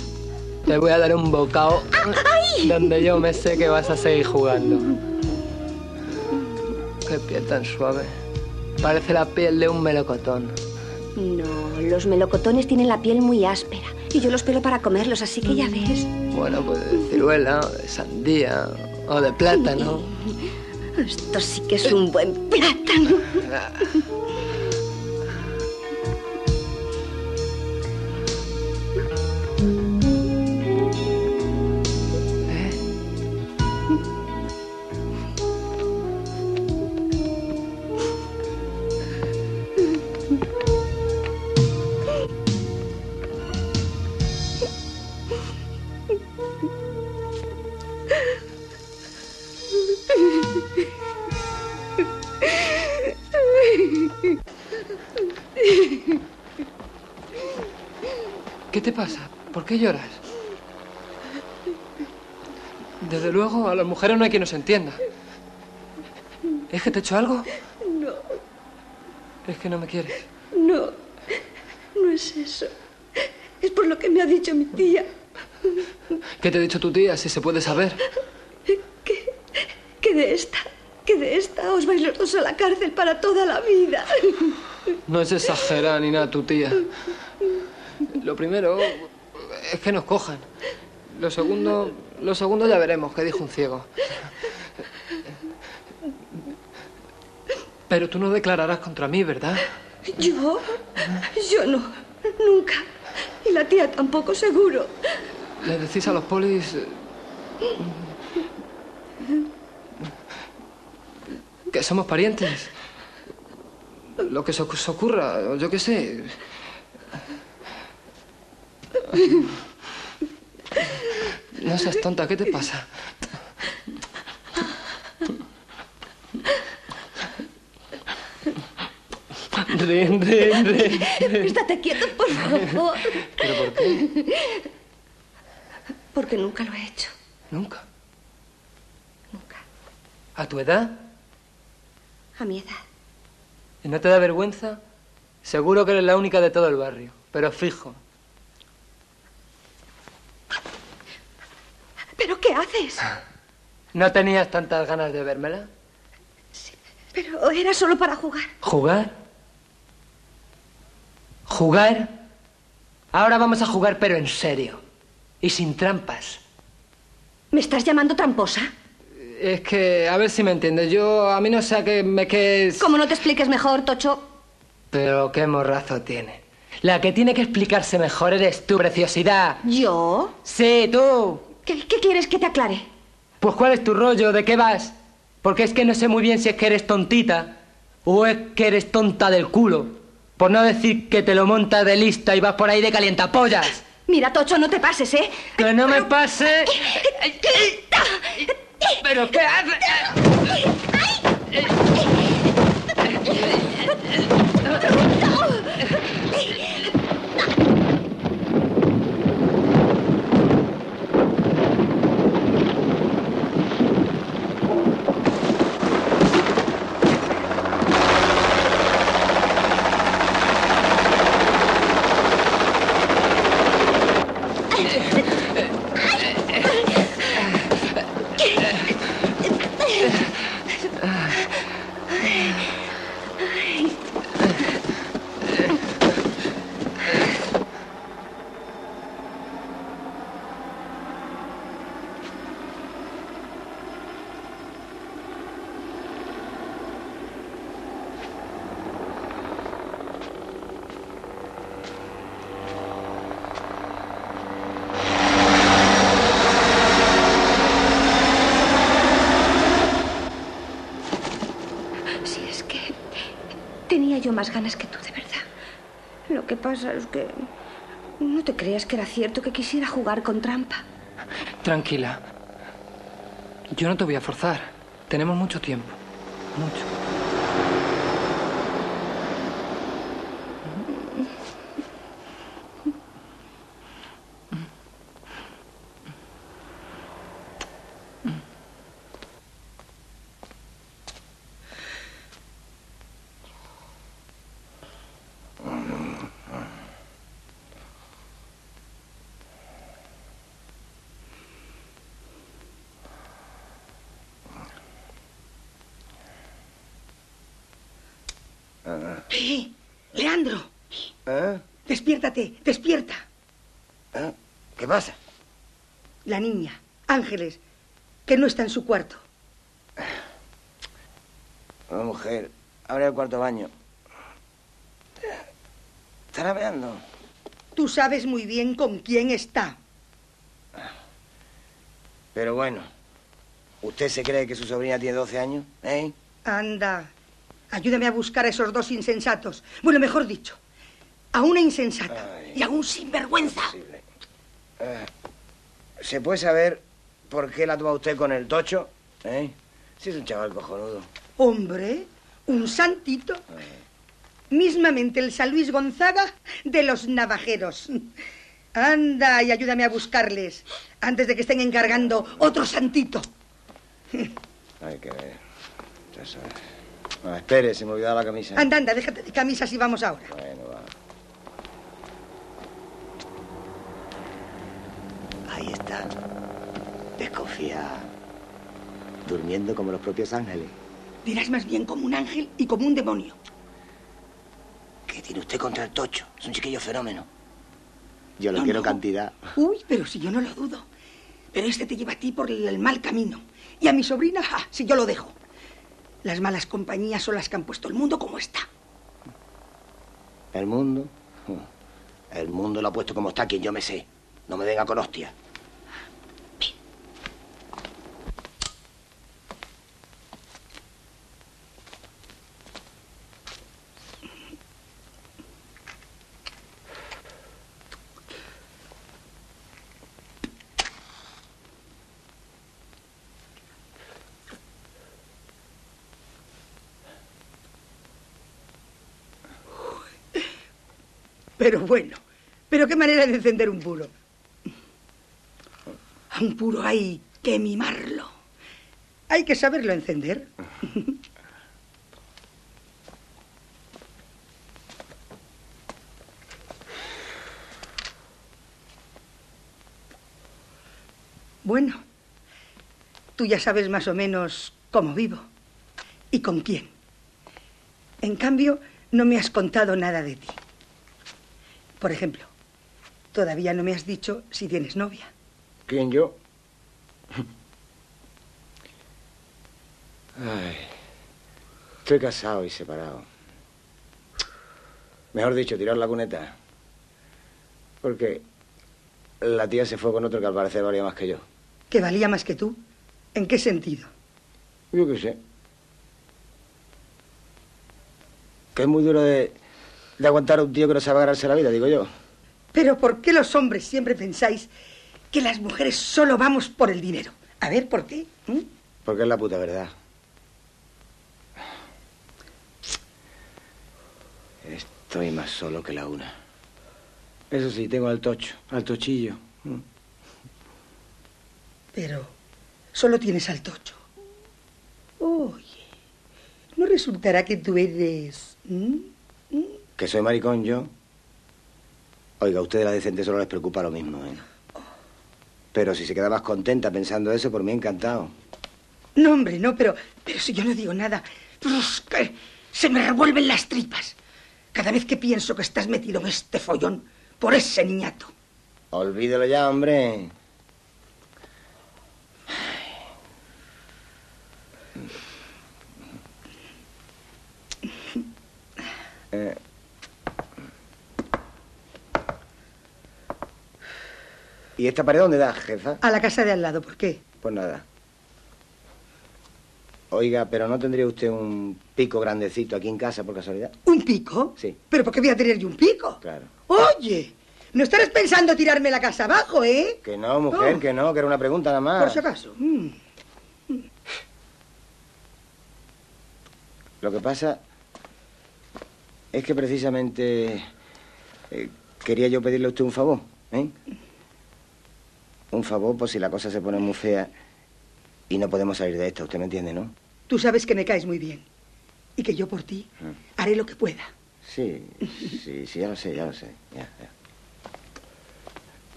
S3: Te voy a dar un bocado donde yo me sé que vas a seguir jugando. Qué piel tan suave. Parece la piel de un melocotón.
S29: No, los melocotones tienen la piel muy áspera. Y yo los pelo para comerlos, así que ya ves.
S3: Bueno, pues de ciruela, o de sandía, o de plátano.
S29: Esto sí que es un buen plátano.
S3: Qué lloras? Desde luego, a las mujeres no hay quien nos entienda. ¿Es que te he hecho algo?
S17: No,
S3: Es que no me quieres.
S17: no, no es eso. Es por lo que me ha dicho mi tía,
S3: ¿Qué te ha dicho tu tía, si se puede saber?
S17: que de esta, que de esta os vais los dos a la cárcel para toda la vida.
S3: No es exagerada ni nada tu tía. Lo primero es que nos cojan. Lo segundo, lo segundo ya veremos, que dijo un ciego. Pero tú no declararás contra mí, ¿verdad?
S17: ¿Yo? Yo no, nunca. Y la tía tampoco, seguro.
S3: Le decís a los polis que somos parientes. Lo que se os ocurra, yo qué sé. No seas tonta, ¿qué te pasa? Rin, rin, rin.
S17: Estate quieto, por favor.
S3: ¿Pero por qué?
S17: Porque nunca lo he hecho.
S3: Nunca. Nunca. ¿A tu edad?
S17: A mi edad.
S3: ¿Y no te da vergüenza? Seguro que eres la única de todo el barrio, pero fijo.
S17: ¿Pero qué haces?
S3: ¿No tenías tantas ganas de vérmela?
S17: Pero era solo para jugar.
S3: ¿Jugar? ¿Jugar? Ahora vamos a jugar, pero en serio. Y sin trampas.
S17: ¿Me estás llamando tramposa?
S3: Es que, a ver si me entiendes. Yo, a mí no sé a qué me que...
S17: Como no te expliques mejor, Tocho.
S3: Pero qué morrazo tiene. La que tiene que explicarse mejor eres tú, preciosidad.
S17: ¿Yo?
S3: Sí, tú.
S17: ¿Qué, qué quieres que te aclare?
S3: Pues ¿cuál es tu rollo? ¿De qué vas? Porque es que no sé muy bien si es que eres tontita o es que eres tonta del culo. Por no decir que te lo montas de lista y vas por ahí de calientapollas.
S17: Mira, Tocho, no te pases, ¿eh?
S3: Que no me pase. ¿Pero qué haces?
S17: Si es que tenía yo más ganas que tú, de verdad. Lo que pasa es que no te creas que era cierto que quisiera jugar con trampa.
S3: Tranquila. Yo no te voy a forzar. Tenemos mucho tiempo. Mucho.
S2: Ángeles, que no está en su cuarto.
S4: Oh, mujer, abre el cuarto baño. ¿Estará meando?
S2: Tú sabes muy bien con quién está.
S4: Pero bueno, ¿usted se cree que su sobrina tiene 12 años? ¿Eh?
S2: Anda, ayúdame a buscar a esos dos insensatos. Bueno, mejor dicho, a una insensata y a un sinvergüenza.
S4: Eh, ¿Se puede saber por qué la toma usted con el tocho? ¿Eh? Si es un chaval cojonudo.
S2: Hombre, un santito. Mismamente el San Luis Gonzaga de los navajeros. Anda y ayúdame a buscarles antes de que estén encargando otro santito.
S4: Hay que ver. Ya sabes. Ah, espere, se me olvidaba la camisa.
S2: Anda, anda, déjate de camisas y vamos ahora.
S4: Bueno, va. Ahí está. Desconfía. Durmiendo como los propios ángeles.
S2: Dirás más bien como un ángel y como un demonio.
S4: ¿Qué tiene usted contra el tocho? Es un chiquillo fenómeno. Yo lo
S2: No,
S4: quiero
S2: no.
S4: cantidad.
S2: Uy, pero si yo no lo dudo. Pero este te lleva a ti por el, mal camino. Y a mi sobrina, ja, si yo lo dejo. Las malas compañías son las que han puesto el mundo como está.
S4: ¿El mundo? El mundo lo ha puesto como está quien yo me sé. No me venga con hostia.
S2: Pero bueno, pero qué manera de encender un puro. A un puro hay que mimarlo. Hay que saberlo encender. Bueno, tú ya sabes más o menos cómo vivo y con quién. En cambio, no me has contado nada de ti. Por ejemplo, todavía no me has dicho si tienes novia.
S4: ¿Quién yo? Ay, estoy casado y separado. Mejor dicho, tirar la cuneta. Porque la tía se fue con otro que al parecer valía más que yo.
S2: ¿Que valía más que tú? ¿En qué sentido?
S4: Yo qué sé. Que es muy duro de, de aguantar a un tío que no sabe ganarse la vida, digo yo.
S2: Pero ¿por qué los hombres siempre pensáis que las mujeres solo vamos por el dinero? A ver, ¿por qué? ¿Mm?
S4: Porque es la puta verdad. Estoy más solo que la una. Eso sí, tengo al tocho, al tochillo. Mm.
S2: Pero solo tienes al tocho. Oye, ¿no resultará que tú eres... ¿Mm?
S4: Que soy maricón yo. Oiga, a ustedes la decente solo les preocupa lo mismo, ¿eh? Pero si se queda más contenta pensando eso, por mí encantado.
S2: No, hombre, no, pero, pero si yo no digo nada, pues que se me revuelven las tripas. Cada vez que pienso que estás metido en este follón por ese niñato.
S4: Olvídelo ya, hombre. Eh, ¿Y esta pared dónde da, jefa?
S2: A la casa de al lado, ¿por qué?
S4: Pues nada. Oiga, pero ¿no tendría usted un pico grandecito aquí en casa por casualidad?
S2: ¿Un pico?
S4: Sí.
S2: ¿Pero por qué voy a tener yo un pico?
S4: Claro.
S2: Oye, no estarás pensando tirarme la casa abajo, ¿eh?
S4: Que no, mujer,
S2: Oh.
S4: que no, que era una pregunta nada más.
S2: Por si acaso. Mm.
S4: Lo que pasa es que precisamente eh, quería yo pedirle a usted un favor, ¿eh? Un favor por si la cosa se pone muy fea y no podemos salir de esta, usted me entiende, ¿no?
S2: Tú sabes que me caes muy bien. Y que yo por ti haré lo que pueda.
S4: Sí, sí, sí, ya lo sé, ya lo sé. ya, ya.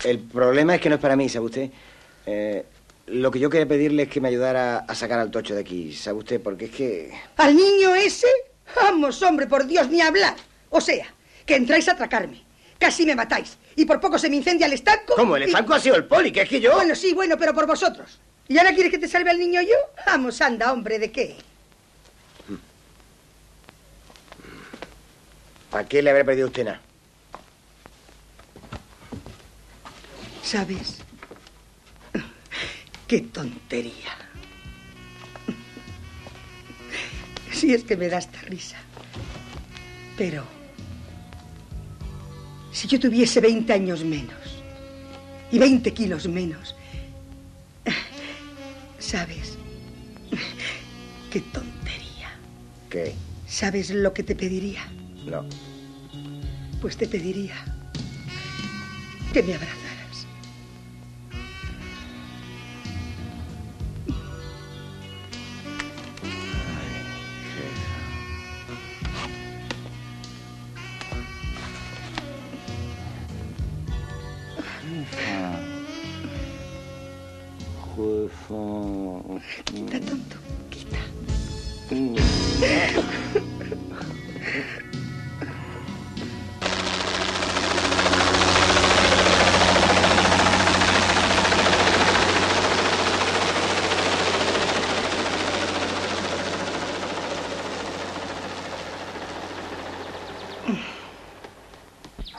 S4: El problema es que no es para mí, ¿sabe usted? Eh, lo que yo quería pedirle es que me ayudara a sacar al tocho de aquí, ¿sabe usted? Porque es que...
S2: ¿Al niño ese? Vamos, hombre, por Dios, ni hablar. O sea, que entráis a atracarme. Casi me matáis. Y por poco se me incendia el estanco.
S4: ¿Cómo? El
S2: y-
S4: estanco ha sido el poli, que es que yo...
S2: Bueno, sí, bueno, pero por vosotros. ¿Y ahora quieres que te salve al niño yo? Vamos, anda, hombre, ¿de qué?
S4: ¿A quién le habré perdido usted nada?
S2: ¿Sabes? Qué tontería. Si es que me da esta risa. Pero... Si yo tuviese 20 años menos y 20 kilos menos, ¿sabes? Qué tontería.
S4: ¿Qué?
S2: ¿Sabes lo que te pediría?
S4: No.
S2: Pues te pediría que me abrazaras. Quita, tonto, quita.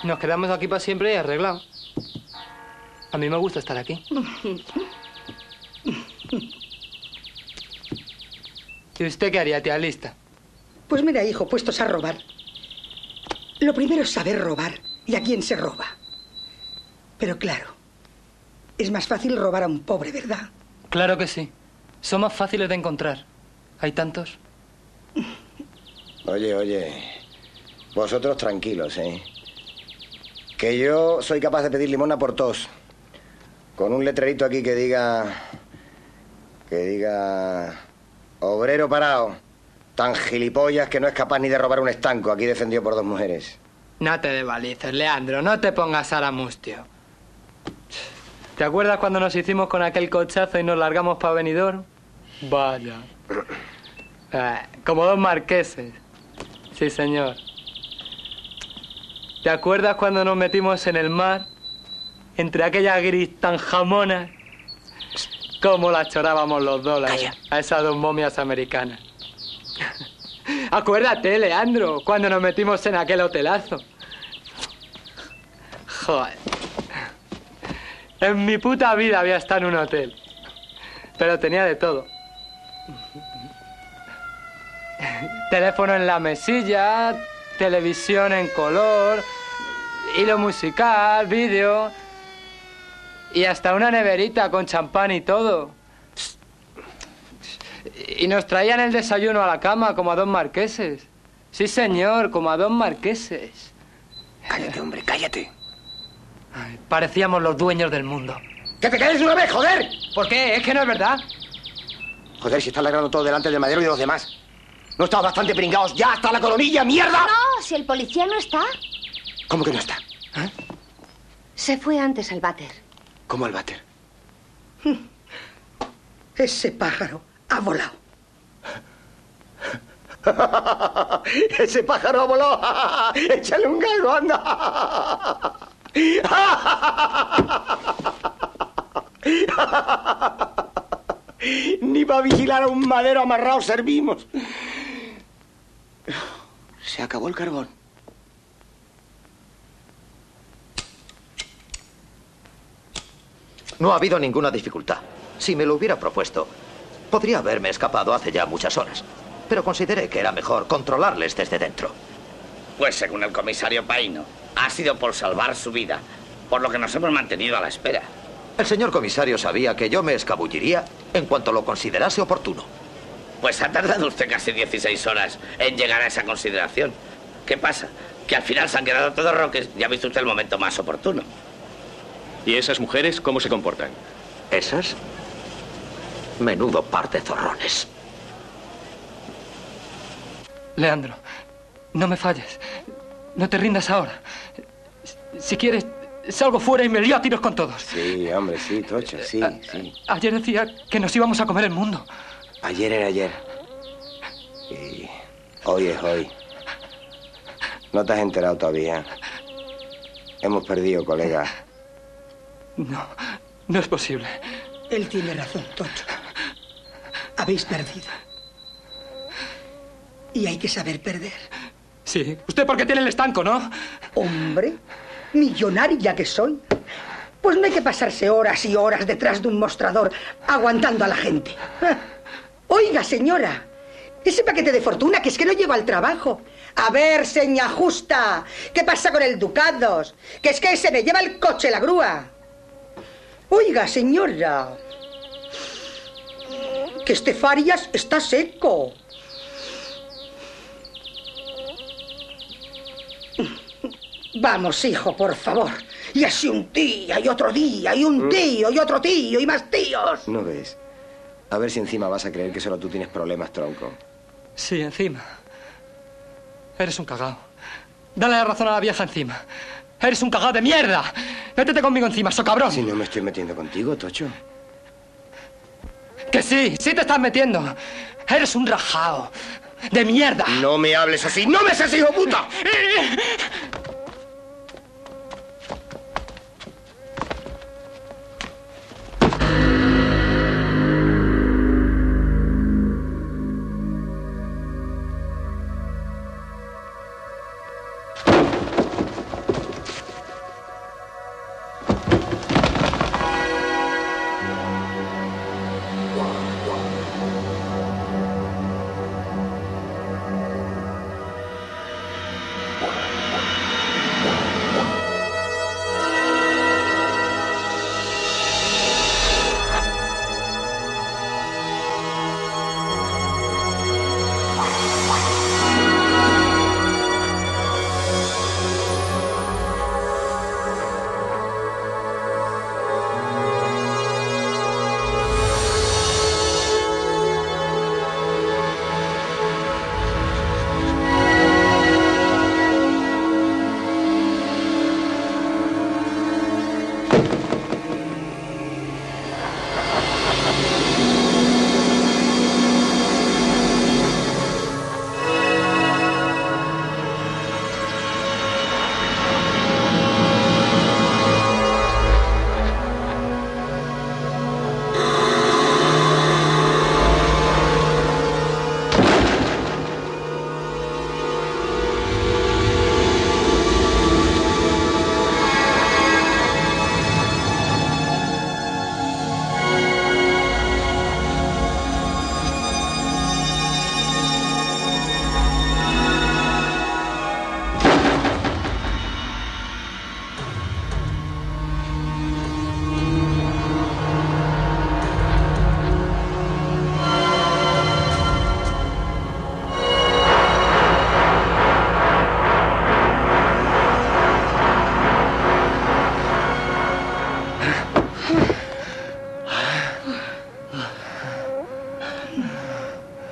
S3: Nos quedamos aquí para siempre y arreglado. A mí me gusta estar aquí. ¿Y usted qué haría, tía lista?
S2: Pues mira, hijo, puestos a robar. Lo primero es saber robar y a quién se roba. Pero claro, es más fácil robar a un pobre, ¿verdad?
S3: Claro que sí. Son más fáciles de encontrar. Hay tantos.
S4: Oye, oye. Vosotros tranquilos, ¿eh? Que yo soy capaz de pedir limona por tos. Con un letrerito aquí que diga. Que diga. Obrero parado. Tan gilipollas que no es capaz ni de robar un estanco, aquí defendido por dos mujeres.
S3: No te desvalices, Leandro. No te pongas a la mustio. ¿Te acuerdas cuando nos hicimos con aquel cochazo y nos largamos para Benidorm? Vaya. Eh, como dos marqueses. Sí, señor. ¿Te acuerdas cuando nos metimos en el mar? Entre aquella gris tan jamona. Cómo la chorábamos los dólares a esas dos momias americanas. Acuérdate, Leandro, cuando nos metimos en aquel hotelazo. Joder. En mi puta vida había estado en un hotel. Pero tenía de todo. Teléfono en la mesilla, televisión en color, hilo musical, vídeo. Y hasta una neverita con champán y todo. Y nos traían el desayuno a la cama como a dos marqueses. Sí, señor, como a dos marqueses.
S4: Cállate, hombre, cállate.
S3: Ay, parecíamos los dueños del mundo.
S4: ¡Que te calles de una vez, joder!
S3: ¿Por qué? Es que no es verdad.
S4: Joder, si está lagrando todo delante del madero y de los demás. ¿No estamos bastante pringados ya hasta la coronilla, mierda?
S17: No, si el policía no está.
S4: ¿Cómo que no está?
S17: Se fue antes al váter.
S4: ¿Cómo el váter?
S2: Ese pájaro ha volado.
S4: Ese pájaro ha volado. Échale un galgo, anda. Ni para vigilar a un madero amarrado servimos. Se acabó el carbón.
S20: No ha habido ninguna dificultad. Si me lo hubiera propuesto, podría haberme escapado hace ya muchas horas. Pero consideré que era mejor controlarles desde dentro.
S12: Pues según el comisario Paino, ha sido por salvar su vida, por lo que nos hemos mantenido a la espera.
S20: El señor comisario sabía que yo me escabulliría en cuanto lo considerase oportuno.
S12: Pues ha tardado usted casi 16 horas en llegar a esa consideración. ¿Qué pasa? Que al final se han quedado todos roques y ha visto usted el momento más oportuno.
S19: ¿Y esas mujeres cómo se comportan?
S20: ¿Esas? Menudo par de zorrones.
S3: Leandro, no me falles. No te rindas ahora. Si quieres, salgo fuera y me lío a tiros con todos.
S4: Sí, hombre, sí, Tocho, sí, sí.
S3: Ayer decía que nos íbamos a comer el mundo.
S4: Ayer era ayer. Y Hoy es hoy. No te has enterado todavía. Hemos perdido, colega.
S3: No, no es posible.
S2: Él tiene razón, Tocho. Habéis perdido. Y hay que saber perder.
S3: Sí, usted porque tiene el estanco, ¿no?
S2: Hombre, millonaria que soy. Pues no hay que pasarse horas y horas detrás de un mostrador aguantando a la gente. Oiga, señora, ese paquete de fortuna que es que no lleva al trabajo. A ver, seña justa, ¿qué pasa con el Ducados? Que es que se me lleva el coche la grúa. Oiga, señora, que este Farias está seco. Vamos, hijo, por favor. Y así un día y otro día y un
S4: Mm.
S2: tío y otro tío y más tíos.
S4: ¿No ves? A ver si encima vas a creer que solo tú tienes problemas, tronco.
S3: Sí, encima. Eres un cagao. Dale la razón a la vieja encima. Eres un cagao de mierda. Métete conmigo encima, so cabrón.
S4: Si no me estoy metiendo contigo, Tocho.
S3: Que sí, sí te estás metiendo. Eres un rajao. De mierda.
S4: No me hables así. ¡No me seas hijo puta!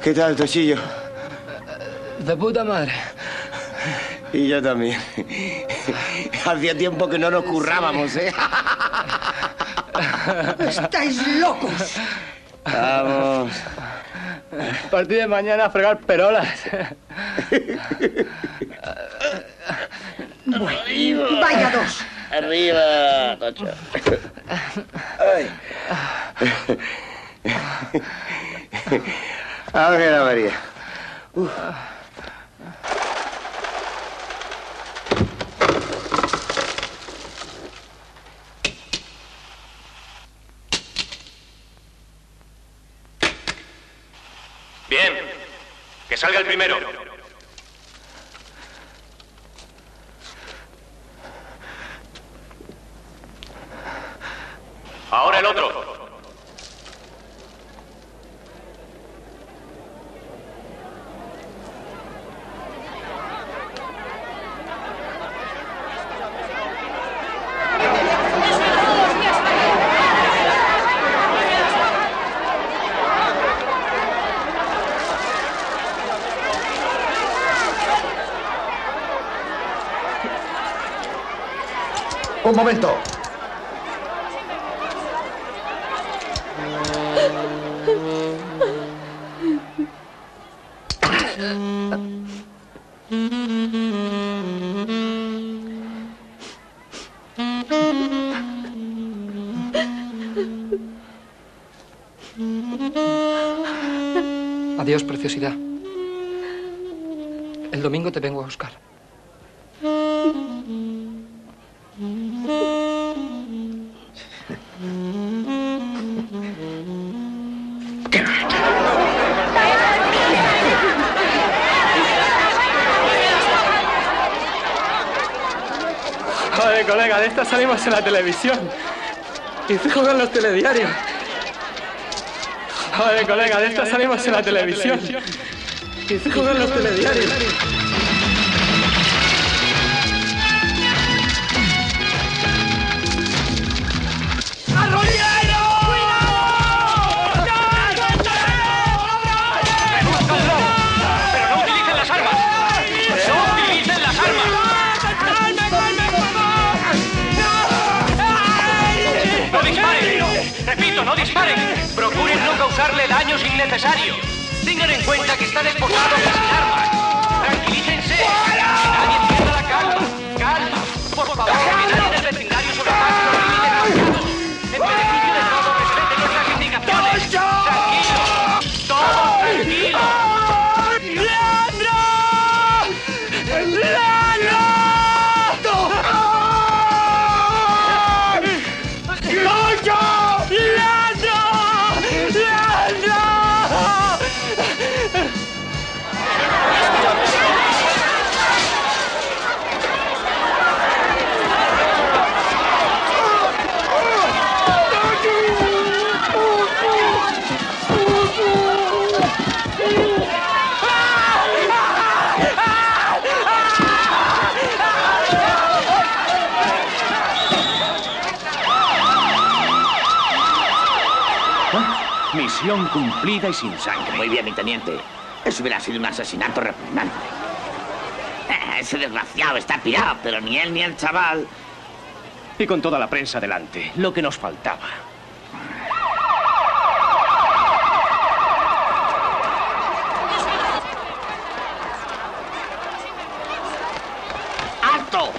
S4: ¿Qué tal, Tochillo?
S3: De puta madre.
S4: Y yo también. Hacía tiempo que no nos currábamos, ¿eh?
S2: Estáis locos.
S4: Vamos.
S3: A partir de mañana a fregar perolas.
S2: Vaya dos.
S30: Arriba, Tocho.
S4: Ay. Ángela María.
S19: Bien. Que salga el primero. Ahora el otro.
S31: Un momento.
S3: En la televisión. Y fijo en los telediarios. Joder, colega, de esta salimos en la televisión. Y fijo en los telediarios.
S16: Causarle daños innecesarios. Tengan en cuenta que están esposados sin armas.
S12: Misión cumplida y sin sangre. Muy bien, mi teniente. Eso hubiera sido un asesinato repugnante. Ese desgraciado está pirado, pero ni él ni el chaval.
S19: Y con toda la prensa delante, lo que nos faltaba.
S12: ¡Alto!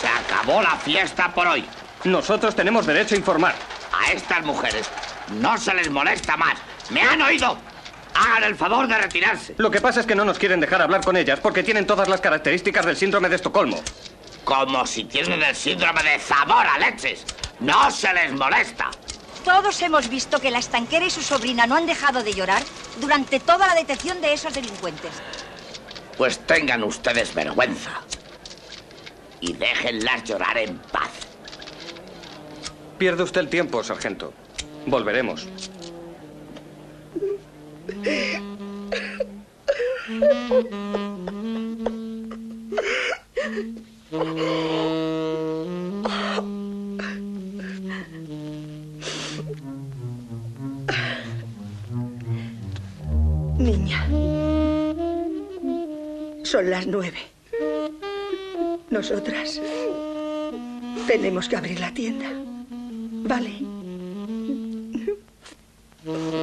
S12: Se acabó la fiesta por hoy.
S19: Nosotros tenemos derecho a informar.
S12: A estas mujeres no se les molesta más. ¿Me han oído? Hagan el favor de retirarse.
S19: Lo que pasa es que no nos quieren dejar hablar con ellas porque tienen todas las características del síndrome de Estocolmo.
S12: Como si tienen el síndrome de Zamora, leches. No se les molesta.
S32: Todos hemos visto que la estanquera y su sobrina no han dejado de llorar durante toda la detención de esos delincuentes.
S12: Pues tengan ustedes vergüenza. Y déjenlas llorar en paz.
S22: Pierde usted el tiempo, sargento. Volveremos.
S2: Niña. Son las nueve. Nosotras tenemos que abrir la tienda. ¿Vale? Mm-hmm.